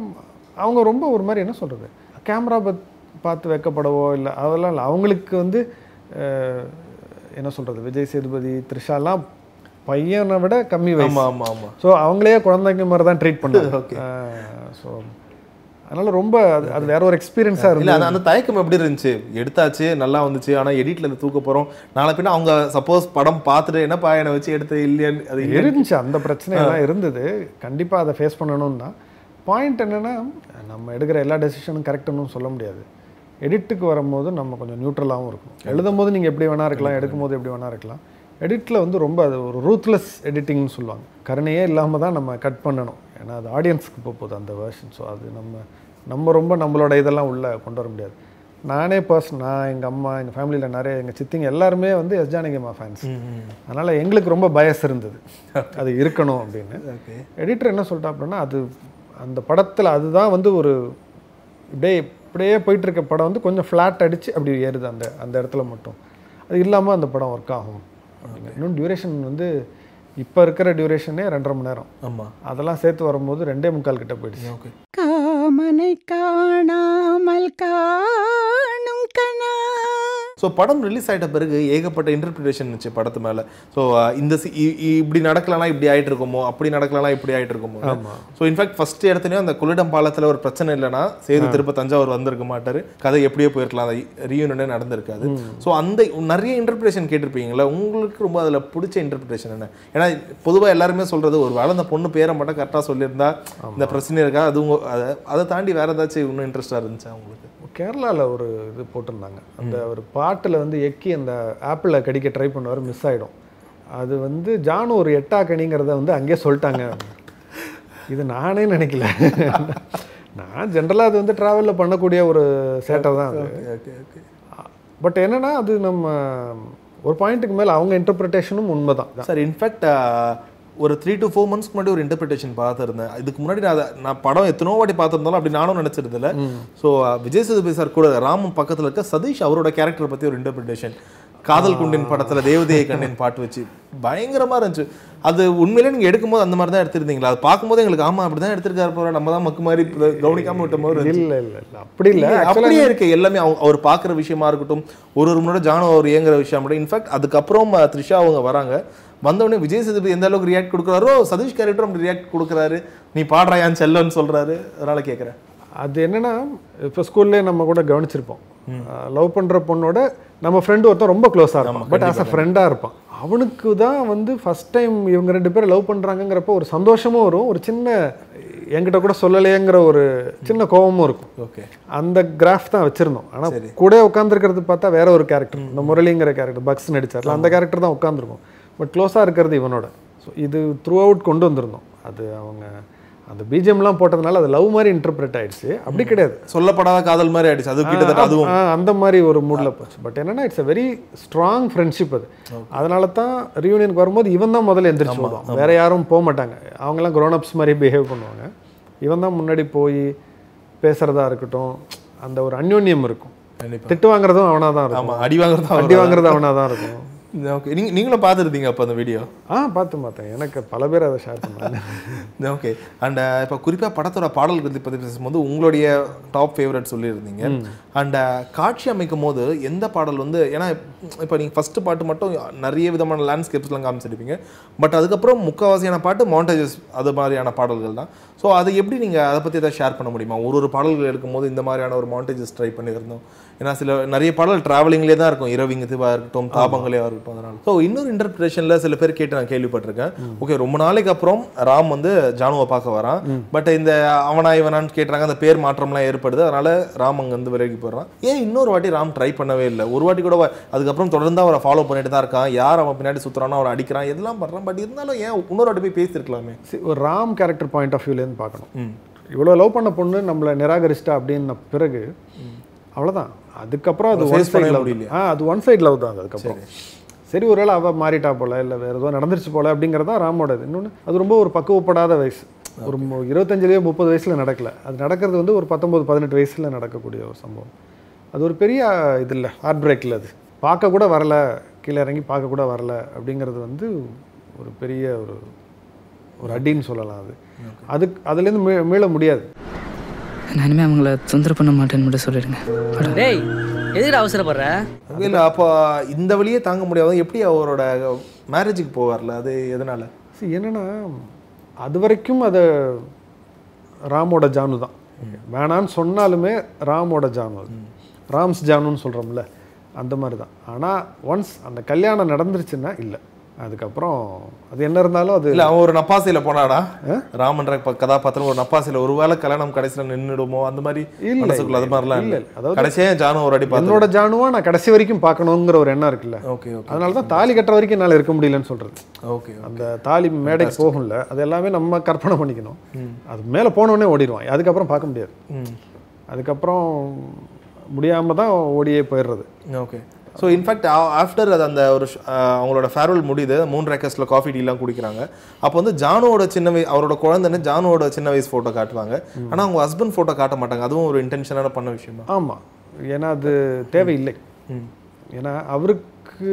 அவங்க ரொம்ப ஒரு மாதிரி என்ன சொல்கிறது கேமரா பத் பார்த்து வைக்கப்படவோ இல்லை அதெல்லாம் இல்லை. அவங்களுக்கு வந்து என்ன சொல்கிறது விஜய் சேதுபதி த்ரிஷாலாம் பையனை விட கம்மி வயசு. ஆமா ஆமா ஆமா. ஸோ அவங்களே குழந்தைங்க மாதிரி தான் ட்ரீட் பண்ணாங்க. <laughs> Okay. ஸோ அதனால ரொம்ப அது அது வேற ஒரு எக்ஸ்பீரியன்ஸாக இருந்தது. அந்த அந்த தயக்கம் எப்படி இருந்துச்சு? எடுத்தாச்சு நல்லா வந்துச்சு. ஆனா எடிட்ல இருந்து தூக்க போறோம். நாளை பின்ன அவங்க சப்போஸ் படம் பார்த்துட்டு என்னை வச்சு எடுத்து இல்லையான்னு அது இருந்துச்சு. அந்த பிரச்சனை எல்லாம் இருந்தது. கண்டிப்பாக அதை ஃபேஸ் பண்ணணும் தான். பாயிண்ட் என்னன்னா நம்ம எடுக்கிற எல்லா டெசிஷனும் கரெக்டுன்னு சொல்ல முடியாது. எடிட்டுக்கு வரும்போது நம்ம கொஞ்சம் நியூட்ரலாகவும் இருக்கும். எழுதும் போது நீங்கள் எப்படி வேணா இருக்கலாம் எடுக்கும் போது எப்படி வேணா இருக்கலாம். எடிட்டில் வந்து ரொம்ப அது ஒரு ரூத்லெஸ் எடிட்டிங்னு சொல்லுவாங்க. கருணையே இல்லாமல் தான் நம்ம கட் பண்ணணும். ஏன்னா அது ஆடியன்ஸ்க்கு போக போகுது அந்த வேர்ஷன் ஸோ அது நம்ம நம்ம ரொம்ப நம்மளோட இதெல்லாம் உள்ளே கொண்டு வர முடியாது. நானே பர்சன் நான் எங்கள் அம்மா எங்கள் ஃபேமிலியில் நிறைய எங்கள் சித்திங்க எல்லாருமே வந்து எஸ் ஜானகிமா ஃபேன்ஸ் அதனால் எங்களுக்கு ரொம்ப பயஸ் இருந்தது. அது இருக்கணும் அப்படின்னு. எடிட்டர் என்ன சொல்லிட்டா அப்படின்னா அது அந்த படத்தில் அதுதான் வந்து ஒரு இப்படியே இப்படியே போயிட்டு இருக்க படம் வந்து கொஞ்சம் ஃப்ளாட் அடிச்சு அப்படி ஏறுது அந்த அந்த இடத்துல மட்டும். அது இல்லாமல் அந்த படம் ஒர்க் ஆகும். இன்னும் டியூரேஷன் வந்து இப்போ இருக்கிற டியூரேஷனே ரெண்டரை மணி நேரம். ஆமா. அதெல்லாம் சேர்த்து வரும்போது ரெண்டே முக்கால் கிட்ட போயிடுச்சு. ஓகே காமனை காணாமல் காணும் கனா ஸோ படம் ரிலீஸ் ஆயிட்ட பிறகு ஏகப்பட்ட இன்டர்பிரிட்டேஷன் இருந்துச்சு படத்து மேல. ஸோ இந்த இப்படி நடக்கலனா இப்படி ஆயிட்டு இருக்குமோ அப்படி நடக்கலனா இப்படி ஆயிட்டு இருக்குமோ. ஸோ இன்ஃபேக்ட் ஃபர்ஸ்ட் இடத்துலயும் அந்த கொள்ளிடம் பாலத்துல ஒரு பிரச்சனை இல்லைன்னா சேது திருப்ப தஞ்சாவூர் வந்திருக்க மாட்டாரு. கதை எப்படியோ போயிருக்கலாம். அந்த ரீயூனியனே நடந்திருக்காது. ஸோ அந்த நிறைய இன்டர்பிரேஷன் கேட்டிருப்பீங்களா உங்களுக்கு ரொம்ப அதுல பிடிச்ச இன்டர்பிரேஷன் என்ன? ஏன்னா பொதுவா எல்லாருமே சொல்றது ஒரு வேளை அந்த பொண்ணு பேரை மட்டும் கரெக்டாக சொல்லியிருந்தா இந்த பிரச்சனை இருக்கா? அது அதை அதை தாண்டி வேற ஏதாச்சும் இன்னும் இன்ட்ரெஸ்டாக இருந்துச்சா உங்களுக்கு? கேரளாவில் ஒரு இது போட்டிருந்தாங்க. அந்த ஒரு பாட்டில் வந்து எக்கி அந்த ஆப்பிளை கடிக்க ட்ரை பண்ணுவார் மிஸ் ஆகிடும் அது வந்து ஜானு ஒரு எட்டா கனிங்கிறத வந்து அங்கேயே சொல்லிட்டாங்க. இது நானே நினைக்கல. நான் ஜென்ரலாக அது வந்து ட்ராவலில் பண்ணக்கூடிய ஒரு சேட்டை தான் அது. பட் என்னன்னா அது நம்ம ஒரு பாயிண்ட்டுக்கு மேலே அவங்க இன்டர்பிரிட்டேஷனும் உண்மை தான் சார் இன்ஃபேக்ட் ஒரு த்ரீ டு ஃபோர் மந்த்ஸ்க்கு முன்னாடி ஒரு இன்டர்பிரிட்டேஷன் பார்த்துருந்தேன். இதுக்கு முன்னாடி நான் அதை- நான் படம் எத்தனோ வாட்டி பார்த்துருந்தாலும் அப்படி நானும் நினச்சிருந்தில்ல ஸோ விஜய் சேதுபதி சார் கூட ராமன் பக்கத்தில் இருக்க சதீஷ் அவரோட கேரக்டர் பற்றி ஒரு இன்டர்பிரிட்டேஷன் காதல் குண்டின் படத்துல தேவதையை கண்ணின் பாட்டு வச்சு. பயங்கரமா இருந்துச்சு. அது உண்மையிலே நீங்க எடுக்கும்போது அந்த மாதிரி தான் எடுத்திருந்தீங்களா? அது பார்க்கும்போது எங்களுக்கு ஆமா அப்படிதான் எடுத்திருக்காரு போற நம்ம தான் மக்கு மாதிரி இப்ப கவனிக்காம விட்ட மாதிரி. இல்லை இல்லை இல்லை அப்படி இல்லை. அப்படியே இருக்கு. எல்லாமே அவங்க அவர் பார்க்குற விஷயமா இருக்கட்டும் ஒரு ஒரு முன்னாடி ஜானு அவர் இயங்குற விஷயம் கூட இன்ஃபேக்ட் அதுக்கப்புறம் த்ரிஷா அவங்க வராங்க. வந்தவொடனே விஜய் சேதுபதி எந்த அளவுக்கு ரியாக்ட் கொடுக்குறாரோ சதீஷ் கேரக்டர் அப்படி ரியாக்ட் கொடுக்குறாரு. நீ பாடுறாயான்னு செல்லன்னு சொல்றாரு. அதனால கேட்குறேன் அது என்னன்னா இப்போ ஸ்கூல்லே நம்ம கூட கவனிச்சிருப்போம். லவ் பண்ற பொண்ணோட நம்ம ஃப்ரெண்டு ஒருத்தன் ரொம்ப க்ளோஸாக இருப்பான். பட் ஆஸ் அ ஃப்ரெண்டாக இருப்பான். அவனுக்கு தான் வந்து ஃபர்ஸ்ட் டைம் இவங்க ரெண்டு பேரும் லவ் பண்றாங்கங்கிறப்ப ஒரு சந்தோஷமும் வரும். ஒரு சின்ன என்கிட்ட கூட சொல்லலையேங்கிற ஒரு சின்ன கோபமும் இருக்கும். ஓகே. அந்த கிராஃப் தான் வச்சிருந்தோம். ஆனா கூட உட்காந்துருக்கிறது பார்த்தா வேற ஒரு கேரக்டர் இந்த முரளிங்கிற கேரக்டர் பக்ஸ் நடிச்சார்ல அந்த கேரக்டர் தான் உட்காந்துருக்கும் பட் க்ளோஸாக இருக்கிறது இவனோட. ஸோ இது த்ரூ அவுட் கொண்டு வந்திருந்தோம். அது அவங்க அந்த பிஜிஎம்லாம் போட்டதுனால அது லவ் மாதிரி இன்டர்பிரேட் ஆயிடுச்சு. அப்படி கிடையாது. சொல்லப்படாத காதல் மாதிரி ஆயிடுச்சு. அது கிட்டத்தட்ட அதுவும். அந்த மாதிரி ஒரு மூடில் போச்சு. பட் என்னன்னா it's a very strong friendship அது. அதனால தான் ரியூனியனுக்கு வரும்போது இவன் தான் முதல்ல எந்திரிச்சு வருவான் வேற யாரும் போக மாட்டாங்க. அவங்கெல்லாம் க்ரோனப்ஸ் மாதிரி பிஹேவ் பண்ணுவாங்க. இவன் தான் முன்னாடி போய் பேசுறதா இருக்கட்டும் அந்த ஒரு அந்யோன்யம் இருக்கும். திட்டு வாங்குறதும் அவனா தான் இருக்கும் அடி வாங்குறது அடி வாங்குறது அவனா தான் இருக்கும். ஓகே நீங்க நீங்களும் பார்த்துருந்தீங்க அப்போ அந்த வீடியோ ஆ பார்த்து பார்த்தேன். எனக்கு பல பேர் அதை ஷேர் பண்ணாங்க. <laughs> ஓகே அண்ட் இப்போ குறிப்பாக படத்தோட பாடல்கள் பற்றி பேசும்போது உங்களுடைய டாப் ஃபேவரட் சொல்லியிருந்தீங்க. அண்ட் காட்சி அமைக்கும் போது எந்த பாடல் வந்து ஏன்னா இப்போ நீங்கள் ஃபஸ்ட்டு பாட்டு மட்டும் நிறைய விதமான லேண்ட்ஸ்கேப்ஸ்லாம் காமிச்சிருப்பீங்க. பட் அதுக்கப்புறம் முக்கால்வாசியான பாட்டு மவுண்டேஜஸ் அது மாதிரியான பாடல்கள் தான். ஸோ அது எப்படி நீங்கள் அதை பற்றி ஏதாவது ஷேர் பண்ண முடியுமா? ஒரு ஒரு பாடல்கள் எடுக்கும்போது இந்த மாதிரியான ஒரு மவுண்டேஜஸ் ட்ரை பண்ணியிருந்தோம். ஏன்னா சில நிறைய பாடல் டிராவலிங்லேயே தான் இருக்கும். இரவிங்க இதுவாக இருக்கட்டும் தாபங்களேவா இருக்கட்டும் அதனால. ஸோ இன்னொரு இன்டர்பிரேஷனில் சில பேர் கேட்டு நான் கேள்விப்பட்டிருக்கேன். ஓகே ரொம்ப நாளைக்கு அப்புறம் ராம் வந்து ஜானுவை பார்க்க வரான். பட் இந்த அவனா இவனான்னு கேட்டுறாங்க அந்த பேர் மாற்றம்லாம் ஏற்படுது. அதனால ராம் அங்க வந்து விலகி போயிடுறான். ஏன் இன்னொரு வாட்டி ராம் ட்ரை பண்ணவே இல்லை? ஒரு வாட்டி கூட அதுக்கப்புறம் தொடர்ந்து அவரை ஃபாலோ பண்ணிட்டு தான் இருக்கான். யார் அவன் பின்னாடி சுத்துறானோ அவரை அடிக்கிறான். எதெல்லாம் பண்றான். பட் இருந்தாலும் ஏன் இன்னொரு வாட்டி போய் பேசியிருக்கலாமே? ஒரு ராம் கேரக்டர் பாயிண்ட் ஆஃப் வியூலேருந்து பார்க்கணும். ம். இவ்வளோ லவ் பண்ண பொண்ணு நம்மளை நிராகரிச்சிட்டா அப்படின்ன பிறகு அவ்வளோதான் அதுக்கப்புறம் அது ஒன் சைட் லவ்? ஆ அது ஒன் சைட் லவ் தான் அது அதுக்கப்புறம். சரி. ஒருவேளை அவள் மாறிட்டா போல இல்லை வேறு ஏதோ நடந்துருச்சு போல அப்படிங்கிறது தான் ராமோடது. இன்னொன்று அது ரொம்ப ஒரு பக்குவப்படாத வயசு. ஒரு இருபத்தஞ்சுலயோ முப்பது வயசில் நடக்கல. அது நடக்கிறது வந்து ஒரு பத்தொம்பது பதினெட்டு வயசில் நடக்கக்கூடிய ஒரு சம்பவம். அது ஒரு பெரிய இது இல்லை ஹார்ட் பிரேக்கில் அது. பார்க்க கூட வரல கீழே இறங்கி பார்க்க கூட வரல அப்படிங்கிறது வந்து ஒரு பெரிய ஒரு ஒரு அடின்னு சொல்லலாம் அது. அதுக்கு அதுலேருந்து மீ மீள முடியாது. நான் இனிமேல் அவங்கள தொந்தரவு பண்ண மாட்டேன்னு மட்டும் சொல்லிடுங்க. டேய் எதுக்குடா அவசரப்படுற? இல்லை அப்போ இந்த வழியே தாங்க முடியாத. எப்படி அவரோட மேரேஜுக்கு போவார்ல? அது எதனால? See, என்னன்னா அது வரைக்கும் அது ராமோட ஜானு தான். வேணான்னு சொன்னாலுமே ராமோட ஜானு அது. ராம்ஸ் ஜானுன்னு சொல்கிறோம்ல அந்த மாதிரி தான். ஆனால் ஒன்ஸ் அந்த கல்யாணம் நடந்துருச்சுன்னா இல்லை. அதுக்கப்புறம் அது என்ன இருந்தாலும் அது இல்ல அவன் ஒரு நப்பாசையில போனாடா. ராமன்ற கதாபாத்திரம் ஒரு நப்பாசையில ஒருவேளை கல்யாணம் கடைசியில நின்னுடுமோ? அந்த மாதிரி மனசுக்குள்ள அது மாதிரிலாம் இல்ல. அதாவது கடைசியா ஜானு ஒரு அடி என்னோட ஜானுவா நான் கடைசி வரைக்கும் பார்க்கணுங்கிற ஒரு எண்ணம் இருக்குல்ல. ஓகே ஓகே அதனால தான் தாலி கட்டுற வரைக்கும் என்னால் இருக்க முடியலன்னு சொல்கிறது ஓகே அந்த தாலி மேடைக்கு போகும்ல அது எல்லாமே நம்ம கற்பனை பண்ணிக்கணும். அது மேலே போனோடனே ஓடிடுவான். அதுக்கப்புறம் பார்க்க முடியாது. அதுக்கப்புறம் முடியாமல் தான் ஓடியே போயிடுறது. ஓகே. ஸோ இன்ஃபேக்ட் ஆஃப்டர் அது அந்த ஒரு அவங்களோட ஃபேர்வெல் முடியுது மூன் ரேக்கர்ஸில் காஃபி டீலாம் குடிக்கிறாங்க. அப்போ வந்து ஜானுவோட சின்ன வயசு அவரோட குழந்தைன்னு ஜானுவோட சின்ன வயசு ஃபோட்டோ காட்டுவாங்க. ஆனால் அவங்க ஹஸ்பண்ட் ஃபோட்டோ காட்ட மாட்டாங்க. அதுவும் ஒரு இன்டென்ஷனான பண்ண விஷயமா? ஆமாம் ஏன்னா அது தேவையில்லை. ஏன்னா அவருக்கு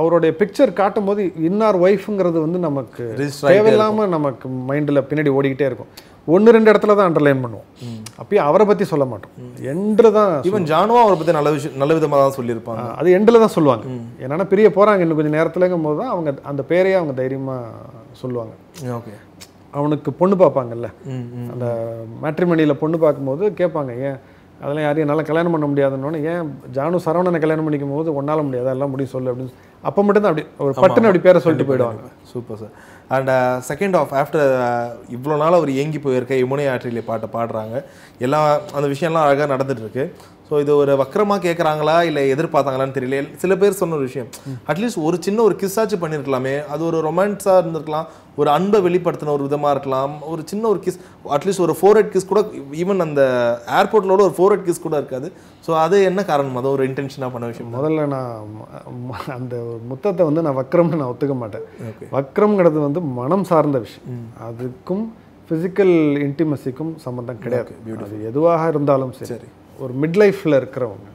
அவருடைய பிக்சர் காட்டும் போது இன்னார் ஒய்ஃப்ங்கிறது வந்து நமக்கு தேவையில்லாமல் நமக்கு மைண்டில் பின்னாடி ஓடிக்கிட்டே இருக்கும். ஒன்று ரெண்டு இடத்துல தான் அண்டர்லைன் பண்ணுவோம். அப்பயும் அவரை பற்றி சொல்ல மாட்டோம். எண்டில் தான் ஈவன் ஜானுவா அவரை பற்றி நல்ல விஷயம் நல்ல விதமாக தான் சொல்லியிருப்பாங்க. அது எண்டில் தான் சொல்லுவாங்க. என்னன்னா பிரிய போகிறாங்க இன்னும் கொஞ்சம் நேரத்துலங்கும் போது தான் அவங்க அந்த பேரையே அவங்க தைரியமாக சொல்லுவாங்க. ஓகே. அவனுக்கு பொண்ணு பார்ப்பாங்கல்ல. அந்த மேட்ரிமணியில் பொண்ணு பார்க்கும்போது கேட்பாங்க ஏன் அதெல்லாம் யாரையும் என்னால் கல்யாணம் பண்ண முடியாதுன்னு ஏன் ஜானு சரவணனை கல்யாணம் பண்ணிக்கும் போது ஒன்றால முடியாது? அதெல்லாம் முடியும் சொல்லு அப்படின்னு அப்போ மட்டும்தான் அப்படி ஒரு பட்டுன்னு அப்படி பேரை சொல்லிட்டு போயிடுவாங்க. Super sir and second half after இவ்வளோ நாள் அவர் ஏங்கி போயிருக்க யமுனை ஆற்றிலே பாட்டை பாடுறாங்க. எல்லாம் அந்த விஷயம்லாம் அழகாக நடந்துட்டு இருக்கு. ஸோ இது ஒரு வக்கரமாக கேட்குறாங்களா இல்லை எதிர்பார்த்தாங்களான்னு தெரியல. சில பேர் சொன்ன ஒரு விஷயம். அட்லீஸ்ட் ஒரு சின்ன ஒரு கிஸ்ஸாச்சு பண்ணியிருக்கலாமே அது ஒரு ரொமான்ஸாக இருந்திருக்கலாம். ஒரு அன்பை வெளிப்படுத்தின ஒரு விதமாக இருக்கலாம். ஒரு சின்ன ஒரு கிஸ் அட்லீஸ்ட் ஒரு ஃபோர் ஹெட் கிஸ் கூட ஈவன் அந்த ஏர்போர்ட்லோட ஒரு ஃபோர் ஹெட் கிஸ் கூட இருக்காது. ஸோ அது என்ன காரணம்? அது ஒரு இன்டென்ஷனாக பண்ண விஷயம். முதல்ல நான் அந்த ஒரு முத்தத்தை வந்து நான் வக்ரம்னு நான் ஒத்துக்க மாட்டேன். வக்ரம்ங்கிறது வந்து மனம் சார்ந்த விஷயம். அதுக்கும் ஃபிசிக்கல் இன்டிமசிக்கும் சம்மந்தம் கிடையாது. அது எதுவாக இருந்தாலும் சரி. சரி. ஒரு மிட் லைஃப்பில் இருக்கிறவங்க.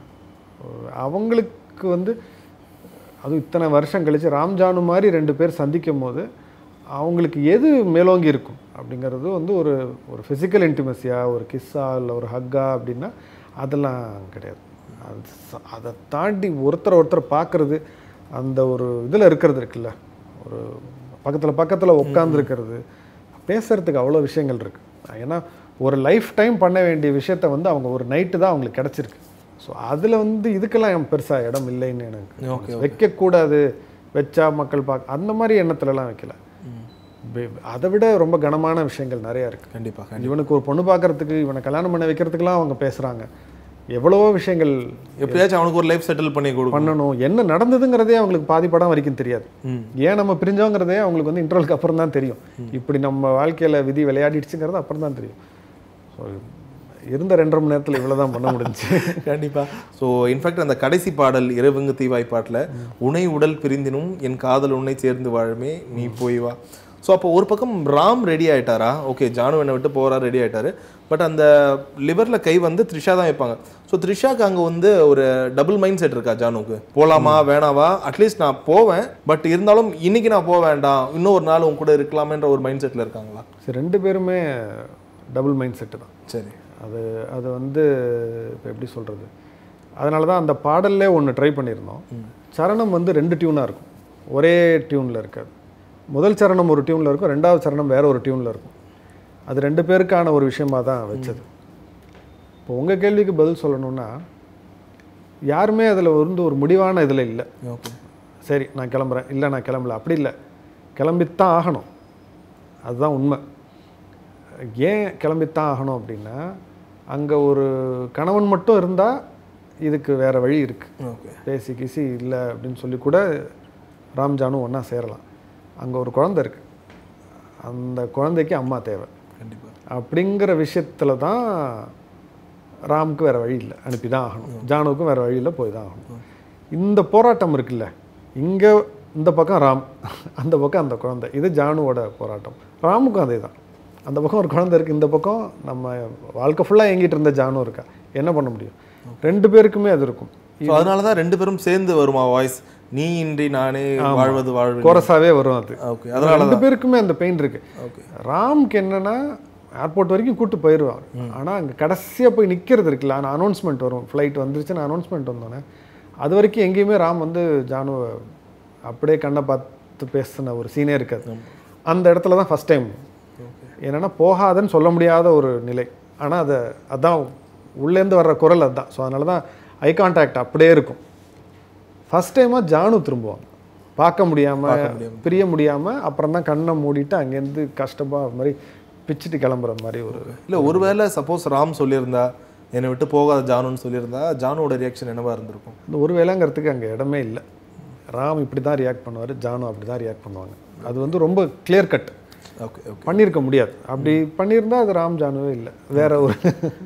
அவங்களுக்கு வந்து அதுவும் இத்தனை வருஷம் கழிச்சு ராம்ஜானு மாதிரி ரெண்டு பேர் சந்திக்கும் போது அவங்களுக்கு எது மேலோங்கி இருக்கும் அப்படிங்கிறது வந்து ஒரு ஒரு ஃபிசிக்கல் இன்டிமசியா ஒரு கிஸ்ஸா இல்லை ஒரு ஹக்கா அப்படின்னா அதெல்லாம் கிடையாது. அது அதை தாண்டி ஒருத்தரை ஒருத்தர் பார்க்கறது அந்த ஒரு இதில் இருக்கிறது இருக்குல்ல. ஒரு பக்கத்தில் பக்கத்தில் உட்காந்துருக்கிறது பேசுறதுக்கு அவ்வளோ விஷயங்கள் இருக்கு. ஏன்னா ஒரு லைஃப் டைம் பண்ண வேண்டிய விஷயத்த வந்து அவங்க ஒரு நைட்டு தான் அவங்களுக்கு கிடச்சிருக்கு. ஸோ அதில் வந்து இதுக்கெல்லாம் பெருசாக இடம் இல்லைன்னு எனக்கு. வைக்கக்கூடாது வச்சா மக்கள் பார்க்க அந்த மாதிரி எண்ணத்துலலாம் வைக்கல. அதை விட ரொம்ப கனமான விஷயங்கள் நிறையா இருக்குது கண்டிப்பாக இவனுக்கு ஒரு பொண்ணு பார்க்கறதுக்கு இவனை கல்யாணம் பண்ண வைக்கிறதுக்கெல்லாம் அவங்க பேசுகிறாங்க எவ்வளவோ விஷயங்கள் எப்படியாச்சும் அவனுக்கு ஒரு லைஃப் செட்டில் பண்ணி கொடுக்கணும். பண்ணணும். என்ன நடந்ததுங்கிறதே அவங்களுக்கு பாதி படம் வரைக்கும் தெரியாது. ஏன் நம்ம பிரிஞ்சோங்கிறதே அவங்களுக்கு வந்து இன்டர்வலுக்கு அப்புறம் தான் தெரியும். இப்படி நம்ம வாழ்க்கையில விதி விளையாடிடுச்சுங்கிறது அப்புறம் தான் தெரியும். ஸோ இருந்த ரெண்டரை மணி நேரத்தில் இவ்வளோ தான் பண்ண முடிஞ்சுச்சு. <laughs> கண்டிப்பா. ஸோ இன்ஃபேக்ட் அந்த கடைசி பாடல் இரவுங்கு தீவாய் பாட்டில் உனை உடல் பிரிந்தினும் என் காதல் உன்னை சேர்ந்து வாழுமே நீ போய் வா. ஸோ அப்போ ஒரு பக்கம் ராம் ரெடி ஆயிட்டாரா? ஓகே ஜானு என்னை விட்டு போறா ரெடி ஆயிட்டாரு. பட் அந்த லிவர்ல கை வந்து த்ரிஷா தான் வைப்பாங்க. ஸோ த்ரிஷாக்கு அங்கே வந்து ஒரு டபுள் மைண்ட் செட் இருக்கா ஜானுக்கு? போலாமா வேணாவா? அட்லீஸ்ட் நான் போவேன். பட் இருந்தாலும் இன்னைக்கு நான் போக வேண்டாம் இன்னும் ஒரு நாள் உன் கூட இருக்கலாமேன்ற ஒரு மைண்ட் செட்டில் இருக்காங்களா? சரி ரெண்டு பேருமே டபுள் மைண்ட் செட்டு தான். சரி. அது அது வந்து இப்போ எப்படி சொல்கிறது அதனால தான் அந்த பாடல்லே ஒன்று ட்ரை பண்ணியிருந்தோம். சரணம் வந்து ரெண்டு டியூனாக இருக்கும். ஒரே டியூனில் இருக்காது. முதல் சரணம் ஒரு டியூனில் இருக்கும் ரெண்டாவது சரணம் வேற ஒரு டியூனில் இருக்கும். அது ரெண்டு பேருக்கான ஒரு விஷயமா தான் வச்சது. இப்போ உங்கள் கேள்விக்கு பதில் சொல்லணும்னா யாருமே அதில் வந்து ஒரு முடிவான இதில் இல்லை. சரி நான் கிளம்புறேன். இல்லை நான் கிளம்பல. அப்படி இல்லை. கிளம்பித்தான் ஆகணும். அதுதான் உண்மை. ஏன் கிளம்பித்தான் ஆகணும் அப்படின்னா அங்கே ஒரு கணவன் மட்டும் இருந்தால் இதுக்கு வேறு வழி இருக்குது பேசி கிசி இல்லை அப்படின்னு சொல்லி கூட ராம்ஜானும் ஒன்றா சேரலாம். அங்கே ஒரு குழந்தை இருக்குது அந்த குழந்தைக்கு அம்மா தேவை. கண்டிப்பா. அப்படிங்கிற விஷயத்தில் தான் ராமுக்கு வேறு வழி இல்லை. அனுப்பி தான் ஆகணும் ஜானுவுக்கும் வேறு வழி இல்லை போய் தான் ஆகணும் இந்த போராட்டம் இருக்குல்ல இங்கே இந்த பக்கம் ராம் அந்த பக்கம் அந்த குழந்தை. இது ஜானுவோட போராட்டம். ராமுக்கும் அதே தான் அந்த பக்கம் ஒரு குழந்தை இருக்குது இந்த பக்கம் நம்ம வாழ்க்கை ஃபுல்லாக எங்கிட்டு இருந்த ஜானும் இருக்கா? என்ன பண்ண முடியும்? ரெண்டு பேருக்குமே அது இருக்கும். அதனால தான் ரெண்டு பேரும் சேர்ந்து வருமா வாய்ஸ் நீ இன்றி நானே வாழ்வது வாழ்வு கோரஸாவே வரும் அது. ஓகே அதனால ரெண்டு பேருக்குமே அந்த பெயின் இருக்கு. ஓகே ராம்க்கு என்னன்னா ஏர்போர்ட் வரைக்கும் கூட்டு போயிடுவார் ஆனால் அங்கே கடைசியாக போய் நிற்கிறது இருக்குல்ல ஆனால் அனௌன்ஸ்மெண்ட் வரும். ஃப்ளைட் வந்துருச்சுன்னு அனௌன்ஸ்மெண்ட் வந்தோன்னே அது வரைக்கும் எங்கேயுமே ராம் வந்து ஜானுவை அப்படியே கண்ணை பார்த்து பேசின ஒரு சீனே இருக்காது. அந்த இடத்துல தான் ஃபஸ்ட் டைம் என்னன்னா போகாதன்னு சொல்ல முடியாத ஒரு நிலை. ஆனால் அதை அதான் உள்ளேருந்து வர்ற குரல் அதுதான். ஸோ அதனால தான் ஐ கான்டாக்ட் அப்படியே இருக்கும். ஃபஸ்ட் டைமாக ஜானு திரும்புவான். பார்க்க முடியாமல் பிரிய முடியாமல் அப்புறம் தான் கண்ணை மூடிட்டு அங்கேருந்து கஷ்டமாக மாதிரி பிச்சுட்டு கிளம்புற மாதிரி ஒரு இல்லை ஒருவேளை சப்போஸ் ராம் சொல்லியிருந்தா என்னை விட்டு போகாத ஜானுன்னு சொல்லியிருந்தா ஜானுவோட ரியாக்ஷன் என்னவா இருந்திருக்கும்? இந்த ஒரு வேலைங்கிறதுக்கு அங்கே இடமே இல்லை. ராம் இப்படி தான் ரியாக்ட் பண்ணுவார் ஜானு அப்படி தான் ரியாக்ட் பண்ணுவாங்க. அது வந்து ரொம்ப கிளியர் கட் பண்ணியிருக்க முடியாது. அப்படி பண்ணியிருந்தா அது ராம் ஜானுவே இல்லை. வேற ஒரு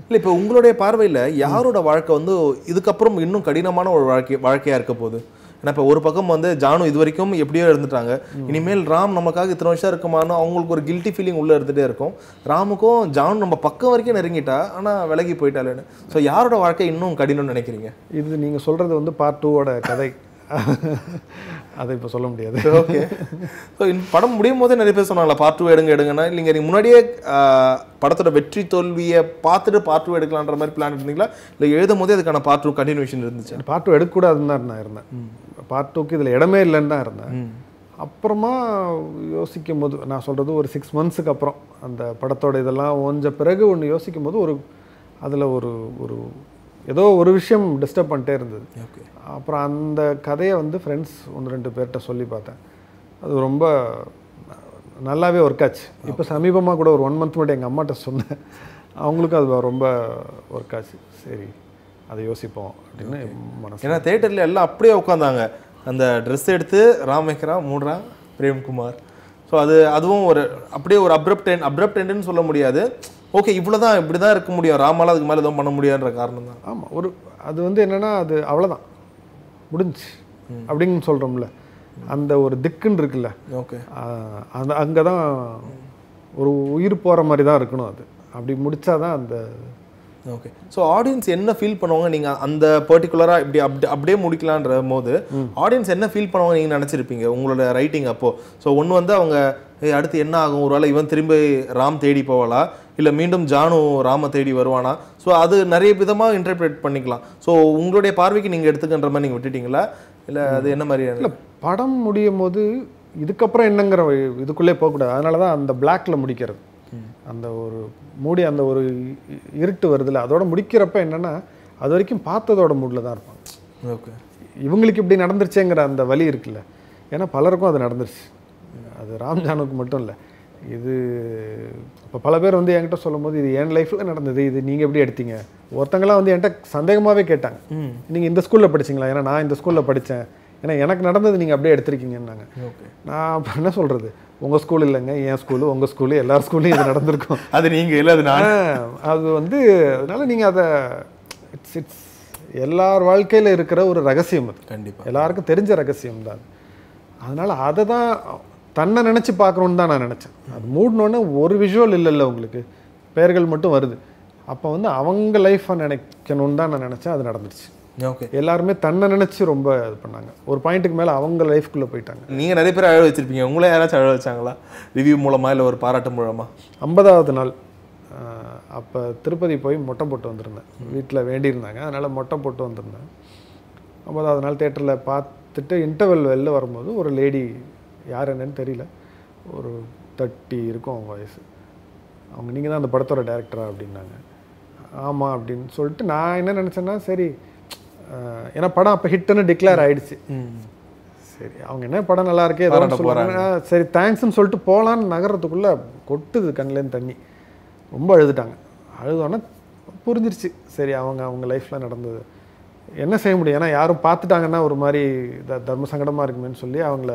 இல்லை இப்போ உங்களுடைய பார்வையில் யாரோட வாழ்க்கை வந்து இதுக்கப்புறம் இன்னும் கடினமான ஒரு வாழ்க்கை வாழ்க்கையாக இருக்க போகுது? ஏன்னா இப்போ ஒரு பக்கம் வந்து ஜானு இது வரைக்கும் எப்படியோ இருந்துட்டாங்க. இனிமேல் ராம் நமக்காக இத்தனை வருஷம் இருக்குமான்னு அவங்களுக்கு ஒரு கில்ட்டி ஃபீலிங் உள்ளே இருந்துகிட்டே இருக்கும். ராமுக்கும் ஜானு நம்ம பக்கம் வரைக்கும் நெருங்கிட்டா ஆனால் விலகி போயிட்டாலேன்னு ஸோ யாரோட வாழ்க்கை இன்னும் கடினம்னு நினைக்கிறீங்க? இது நீங்கள் சொல்கிறது வந்து பார்ட் டூவோட கதை. அதை இப்போ சொல்ல முடியாது. ஓகே. ஸோ படம் முடியும் போதே நிறைய பேர் சொன்னாங்களா பார்ட் டூ எடுங்க எடுங்கன்னா இல்லைங்க நீங்கள் முன்னாடியே படத்தோட வெற்றி தோல்வியை பார்த்துட்டு பார்ட் டூ எடுக்கலான்ற மாதிரி பிளான் இருந்தீங்களா? இல்லை எழுதும் போதே அதுக்கான பார்ட் டூ கண்டினியூஷன் இருந்துச்சு? பார்ட் டூ எடுக்கக்கூடாதுன்னு தான் நான் இருந்தேன். பார்ட் டூக்கு இதில் இடமே இல்லைன்னு தான் இருந்தேன். அப்புறமா யோசிக்கும் போது நான் சொல்கிறது ஒரு சிக்ஸ் மந்த்ஸுக்கு அப்புறம் அந்த படத்தோட இதெல்லாம் ஓஞ்ச பிறகு ஒன்று யோசிக்கும் போது ஒரு அதில் ஒரு ஒரு ஏதோ ஒரு விஷயம் டிஸ்டர்ப் பண்ணிட்டே இருந்தது. ஓகே அப்புறம் அந்த கதையை வந்து ஃப்ரெண்ட்ஸ் ஒன்று ரெண்டு பேர்கிட்ட சொல்லி பார்த்தேன். அது ரொம்ப நல்லாவே ஒர்க் ஆச்சு. இப்போ சமீபமாக கூட ஒரு ஒன் மந்த் மட்டும் எங்கள் அம்மாட்ட சொன்னேன். அவங்களுக்கும் அது ரொம்ப ஒர்க் ஆச்சு. சரி அதை யோசிப்போம் அப்படின்னு மனசு ஏன்னா தேட்டரில் எல்லாம் அப்படியே உட்காந்தாங்க அந்த ட்ரெஸ் எடுத்து ராம் வைக்கிறா மூடுறா பிரேம்குமார். ஸோ அது அதுவும் ஒரு அப்படியே ஒரு அப்ரப்ட் எண்ட் அப்ரப்ட் எண்டுன்னு சொல்ல முடியாது. ஓகே இவ்வளோ தான் இப்படி தான் இருக்க முடியும். ராமால அதுக்கு மேலே எதுவும் பண்ண முடியாதுன்ற காரணம் தான். ஆமாம் ஒரு அது வந்து என்னென்னா அது அவ்வளோதான் முடிஞ்சு அப்படின்னு சொல்கிறோம்ல அந்த ஒரு திக்குன்னு இருக்குல்ல. ஓகே. அந்த அங்கே தான் ஒரு உயிர் போகிற மாதிரி தான் இருக்கணும் அது. அப்படி முடிச்சாதான் அந்த ஓகே. ஸோ ஆடியன்ஸ் என்ன ஃபீல் பண்ணுவாங்க? நீங்கள் அந்த பர்டிகுலராக இப்படி அப்படி அப்படியே முடிக்கலான்ற போது ஆடியன்ஸ் என்ன ஃபீல் பண்ணுவாங்க நீங்கள் நினச்சிருப்பீங்க? உங்களோட ரைட்டிங் அப்போ. ஸோ ஒன்று வந்து அவங்க "ஏய், அடுத்து என்ன ஆகும்? ஒருவேளை இவன் திரும்பி ராம் தேடி போவாளா? இல்லை மீண்டும் ஜானு ராம தேடி வருவானா? ஸோ அது நிறைய விதமாக இன்டர்பிரேட் பண்ணிக்கலாம். ஸோ உங்களுடைய பார்வைக்கு நீங்கள் எடுத்துக்கின்ற மாதிரி நீங்கள் விட்டுட்டீங்களா? இல்லை அது என்ன மாதிரியான இல்லை படம் முடியும் போது இதுக்கப்புறம் என்னங்கிற இதுக்குள்ளே போகக்கூடாது அதனால தான் அந்த பிளாக்ல முடிக்கிறது. அந்த ஒரு மூடி அந்த ஒரு இருட்டு வருதுல்ல அதோட முடிக்கிறப்ப என்னன்னா அது வரைக்கும் பார்த்ததோட மூடில் தான் இருப்பாங்க. ஓகே இவங்களுக்கு இப்படி நடந்துருச்சேங்கிற அந்த வலி இருக்குல்ல. ஏன்னா பலருக்கும் அது நடந்துருச்சு. அது ராம்ஜானுக்கு மட்டும் இல்லை. இது இப்போ பல பேர் வந்து என்கிட்ட சொல்லும்போது இது என் லைஃப்பில் நடந்தது இது நீங்கள் எப்படி எடுத்தீங்க? ஒருத்தங்களாம் வந்து என்கிட்ட சந்தேகமாகவே கேட்டாங்க. நீங்கள் இந்த ஸ்கூலில் படிச்சீங்களா? ஏன்னா நான் இந்த ஸ்கூலில் படித்தேன் ஏன்னா எனக்கு நடந்தது நீங்கள் அப்படியே எடுத்திருக்கீங்கன்னாங்க. ஓகே. நான் அப்போ என்ன சொல்கிறது உங்கள் ஸ்கூல் இல்லைங்க என் ஸ்கூலு உங்கள் ஸ்கூலு எல்லார் ஸ்கூல்லையும் இது நடந்திருக்கும். <laughs> அது நீங்கள் இல்லை அது நான். அது வந்து அதனால நீங்கள் அதை இட்ஸ் இட்ஸ் எல்லார் வாழ்க்கையில் இருக்கிற ஒரு ரகசியம் அது. கண்டிப்பாக எல்லாருக்கும் தெரிஞ்ச ரகசியம் தான் அதனால அதை தான் தன்னை நினச்சி பார்க்கணுன்னு தான் நான் நினச்சேன். அது மூடினோடனே ஒரு விஷுவல் இல்லைல்ல உங்களுக்கு. பெயர்கள் மட்டும் வருது. அப்போ வந்து அவங்க லைஃப்பை நினைக்கணும்னு தான் நான் நினச்சேன். அது நடந்துருச்சு. ஓகே எல்லாருமே தன்னை நினச்சி ரொம்ப இது பண்ணாங்க. ஒரு பாயிண்ட்டுக்கு மேலே அவங்க லைஃப்குள்ளே போயிட்டாங்க. நீங்கள் நிறைய பேர் அழ வச்சிருப்பீங்க. உங்களே யாராச்சும் அழ வச்சாங்களா? ரிவ்யூ மூலமா இல்லை ஒரு பாராட்டு மூலமா? ஐம்பதாவது நாள். அப்போ திருப்பதி போய் மொட்டை போட்டு வந்திருந்தேன். வீட்டில் வேண்டியிருந்தாங்க. அதனால் மொட்டை போட்டு வந்திருந்தேன். ஐம்பதாவது நாள் தேட்டரில் பார்த்துட்டு இன்டர்வெல் வெளில வரும்போது ஒரு லேடி யார் என்னன்னு தெரியல. ஒரு தேர்ட்டி இருக்கும் அவங்க வயசு. அவங்க நீங்கள் தான் அந்த படத்தோட டேரக்டரா அப்படின்னாங்க. ஆமாம் அப்படின்னு சொல்லிட்டு நான் என்ன நினச்சேன்னா சரி ஏன்னா படம் அப்போ ஹிட்டுன்னு டிக்ளேர் ஆயிடுச்சு. சரி அவங்க என்ன படம் நல்லா இருக்கே ஏதோ ஒண்ணு சொல்லுவாங்க சரி தேங்க்ஸ்னு சொல்லிட்டு போகலான்னு நகரத்துக்குள்ளே கொட்டுது கண்ணுலேருந்து தண்ணி. ரொம்ப அழுதுட்டாங்க. அழுதோன்னே புரிஞ்சிருச்சு. சரி அவங்க அவங்க லைஃப்பில் நடந்தது. என்ன செய்ய முடியும்? ஏன்னா யாரும் பார்த்துட்டாங்கன்னா ஒரு மாதிரி த தர்ம சங்கடமாக இருக்குமேன்னு சொல்லி அவங்கள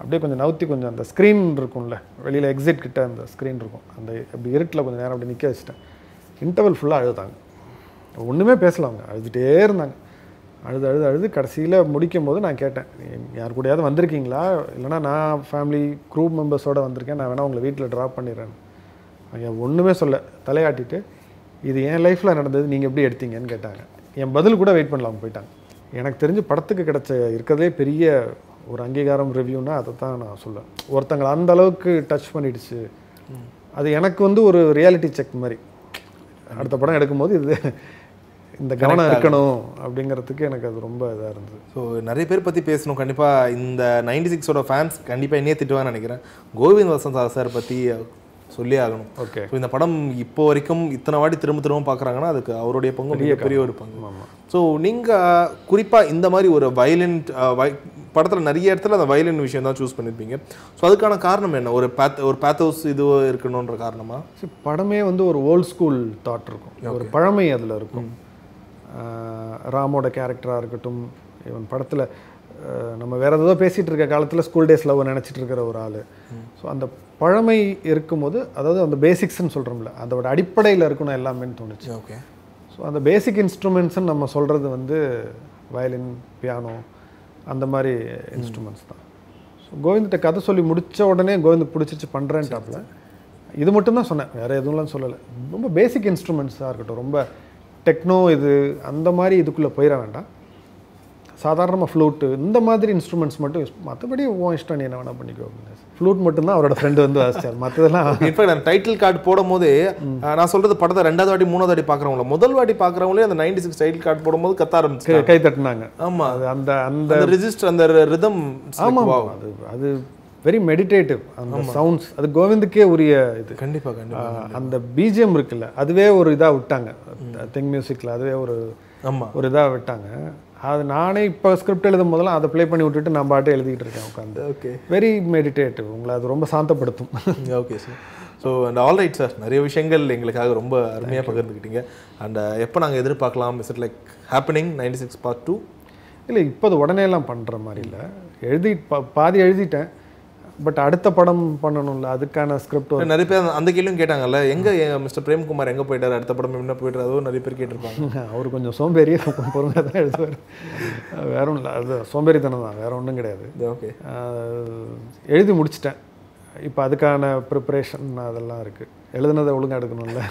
அப்படியே கொஞ்சம் நவுத்தி கொஞ்சம் அந்த ஸ்க்ரீன் இருக்கும்ல வெளியில் எக்ஸிட் கிட்ட அந்த ஸ்க்ரீன் இருக்கும். அந்த அப்படி இருட்டில் கொஞ்சம் நேரம் அப்படி நிற்க வச்சுட்டேன். இன்டர்வல் ஃபுல்லாக அழுதாங்க ஒன்றுமே பேசலாங்க அழுதுகிட்டே இருந்தாங்க. அழுது அழுது அழுது கடைசியில் முடிக்கும் போது நான் கேட்டேன் யார் கூடயாவது வந்திருக்கீங்களா? இல்லைனா நான் ஃபேமிலி குரூப் மெம்பர்ஸோடு வந்திருக்கேன். நான் வேணால் உங்களை வீட்டில் ட்ராப் பண்ணிடுறேன். அவங்க ஒன்றுமே சொல்ல தலையாட்டிட்டு இது என் லைஃப்பில் நடந்தது நீங்கள் எப்படி எடுத்தீங்கன்னு கேட்டாங்க. என் பதில் கூட வெயிட் பண்ணலாம் போயிட்டாங்க. எனக்கு தெரிஞ்சு படத்துக்கு கிடச்ச இருக்கிறதே பெரிய ஒரு அங்கீகாரம் ரிவ்யூனா அதை தான் நான் சொல்லுவேன் ஒருத்தங்களை அந்த அளவுக்கு டச் பண்ணிடுச்சு. அது எனக்கு வந்து ஒரு ரியாலிட்டி செக் மாதிரி. அடுத்த படம் எடுக்கும்போது இது இந்த கவனம் இருக்கணும் அப்படிங்கிறதுக்கு எனக்கு அது ரொம்ப இதாக இருந்தது. ஸோ நிறைய பேர் பற்றி பேசணும். கண்டிப்பாக இந்த நைன்டி சிக்ஸோட ஃபேன்ஸ் கண்டிப்பாக என்னையே திட்டுவான்னு நினைக்கிறேன். கோவிந்த் வசந்த் சார் பற்றி சொல்லி ஆகணும். ஓகே ஸோ இந்த படம் இப்போ வரைக்கும் இத்தனை வாட்டி திரும்ப திரும்ப பார்க்குறாங்கன்னா அதுக்கு அவருடைய பங்கு மிகப்பெரிய ஒரு பங்கு. ஸோ நீங்கள் குறிப்பாக இந்த மாதிரி ஒரு வயலண்ட் படத்தில் நிறைய இடத்துல அந்த வயலண்ட் விஷயம் தான் சூஸ் பண்ணியிருப்பீங்க ஸோ அதுக்கான காரணம் என்ன? ஒரு பேத் ஒரு பேத்தோஸ் இது இருக்கணுன்ற காரணமா? படமே வந்து ஒரு ஓல்ட் ஸ்கூல் தாட் இருக்கும். ஒரு பழமை அதில் இருக்கும். ராமோட கேரக்டராக இருக்கட்டும் இவன் படத்தில் நம்ம வேற ஏதோ பேசிகிட்டு இருக்க காலத்தில் ஸ்கூல் டேஸ் லவ் நினச்சிட்டு இருக்கிற ஒரு ஆள். ஸோ அந்த பழமை இருக்கும்போது அதாவது அந்த பேசிக்ஸ்ன்னு சொல்கிறோம்ல அதோட அடிப்படையில் இருக்கணும் எல்லாமேன்னு தோணுச்சு. ஓகே ஸோ அந்த பேசிக் இன்ஸ்ட்ருமெண்ட்ஸ்னு நம்ம சொல்கிறது வந்து வயலின் பியானோ அந்த மாதிரி இன்ஸ்ட்ருமெண்ட்ஸ் தான். ஸோ கோவிந்திட்ட கதை சொல்லி முடிச்ச உடனே கோவிந்த் பிடிச்சிச்சு பண்ணுறேன்ட்டாப்புல இது மட்டும்தான் சொன்னேன் வேறு எதுவும்லாம் சொல்லலை. ரொம்ப பேசிக் இன்ஸ்ட்ருமெண்ட்ஸாக இருக்கட்டும் ரொம்ப டெக்னோ இது அந்த மாதிரி இதுக்குள்ளே போயிட வேண்டாம். சாதாரணமாக ஃப்ளூட்டு இந்த மாதிரி இன்ஸ்ட்ருமெண்ட்ஸ் மட்டும் யூஸ் மற்றபடி உன் இஷ்டம் நீ என்ன வேணால் பண்ணிக்கோ. ஃப்ளூட் மட்டும்தான் அவரோட ஃப்ரெண்டு வந்து வாசிச்சார். மற்றதெல்லாம் இன்ஃபேக்ட் அந்த டைட்டில் கார்டு போடும் போதே நான் சொல்றது படத்தை ரெண்டாவது வாட்டி மூணாவது வாட்டி பார்க்குறவங்கள. முதல் வாட்டி பார்க்குறவங்களே அந்த நைன்டி சிக்ஸ் டைட்டில் கார்டு போடும்போது கத்த ஆரம்பிச்சு கை தட்டினாங்க. ஆமா. அது அந்த அந்த ரிஜிஸ்டர் அந்த ரிதம் ஆமாம். அது அது வெரி மெடிடேட்டிவ் அந்த சவுண்ட்ஸ் அது கோவிந்துக்கே உரிய இது. கண்டிப்பா கண்டிப்பா ஆஹ் அந்த பிஜிஎம் இருக்குல்ல அதுவே ஒரு இதாக விட்டாங்க. தெங் மியூசிக்கில் அதுவே ஒரு ஆமா. ஒரு இதாக விட்டாங்க. அது நானே இப்போ ஸ்கிரிப்ட் எழுதும் போதெல்லாம் அதை ப்ளே பண்ணி விட்டுட்டு நான் பாட்டு எழுதிட்டு இருக்கேன் உட்காந்து ஓகே வெரி மெடிடேட்டிவ் உங்களை அது ரொம்ப சாந்தப்படுத்தும். Okay sir so and all right sir நிறைய விஷயங்கள் எங்களுக்காக ரொம்ப அருமையாக பகிர்ந்துக்கிட்டீங்க. அண்ட் எப்போ நாங்கள் எதிர்பார்க்கலாம்? Is it like happening ninety six part two இல்லை இப்போ அது உடனே எல்லாம் பண்ணுற மாதிரி இல்லை. எழுதி பா- பாதி எழுதிட்டேன். பட் அடுத்த படம் பண்ணணும்ல அதுக்கான ஸ்கிரிப்ட் நிறைய பேர் அந்த- அந்த கேள்வியும் கேட்டாங்கல்ல எங்க மிஸ்டர் பிரேம்குமார் எங்க போயிட்டாரு அடுத்த படம் என்ன போயிட்டாரு அதுவும் நிறைய பேர் கேட்டிருப்பாங்க. <laughs> அவர் கொஞ்சம் சோம்பேறி பொறுமையாக தான் எழுதுவார். வேற ஒன்றும் இல்லை அது சோம்பேறித்தனம் தான் வேற ஒன்றும் கிடையாது. ஓகே எழுதி முடிச்சிட்டேன். இப்போ அதுக்கான ப்ரிப்பரேஷன் அதெல்லாம் இருக்குது எழுதுனதை ஒழுங்கா எடுக்கணும்ல.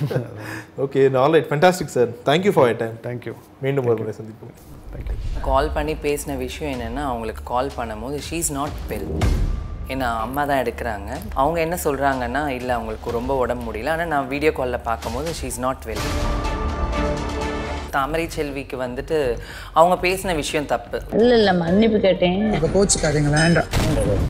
Okay all right fantastic sir thank you for time thank you மீண்டும் ஒரு முறை சந்திப்போம். தேங்க்யூ கால் பண்ணி பேசின விஷயம் என்னென்னா அவங்களுக்கு கால் பண்ணும்போது ஷீ இஸ் நாட் வெல் ஏன்னா அம்மா தான் எடுக்கிறாங்க. அவங்க என்ன சொல்கிறாங்கன்னா இல்லை அவங்களுக்கு ரொம்ப உடம்பு முடியல. ஆனால் நான் வீடியோ காலில் பார்க்கும்போது she is not well Thamarai செல்விக்கு வந்துட்டு அவங்க பேசின விஷயம் தப்பு. இல்ல இல்ல மன்னிப்பு கேட்டேன். கோச்சுக்காதீங்க வேண்டாம்.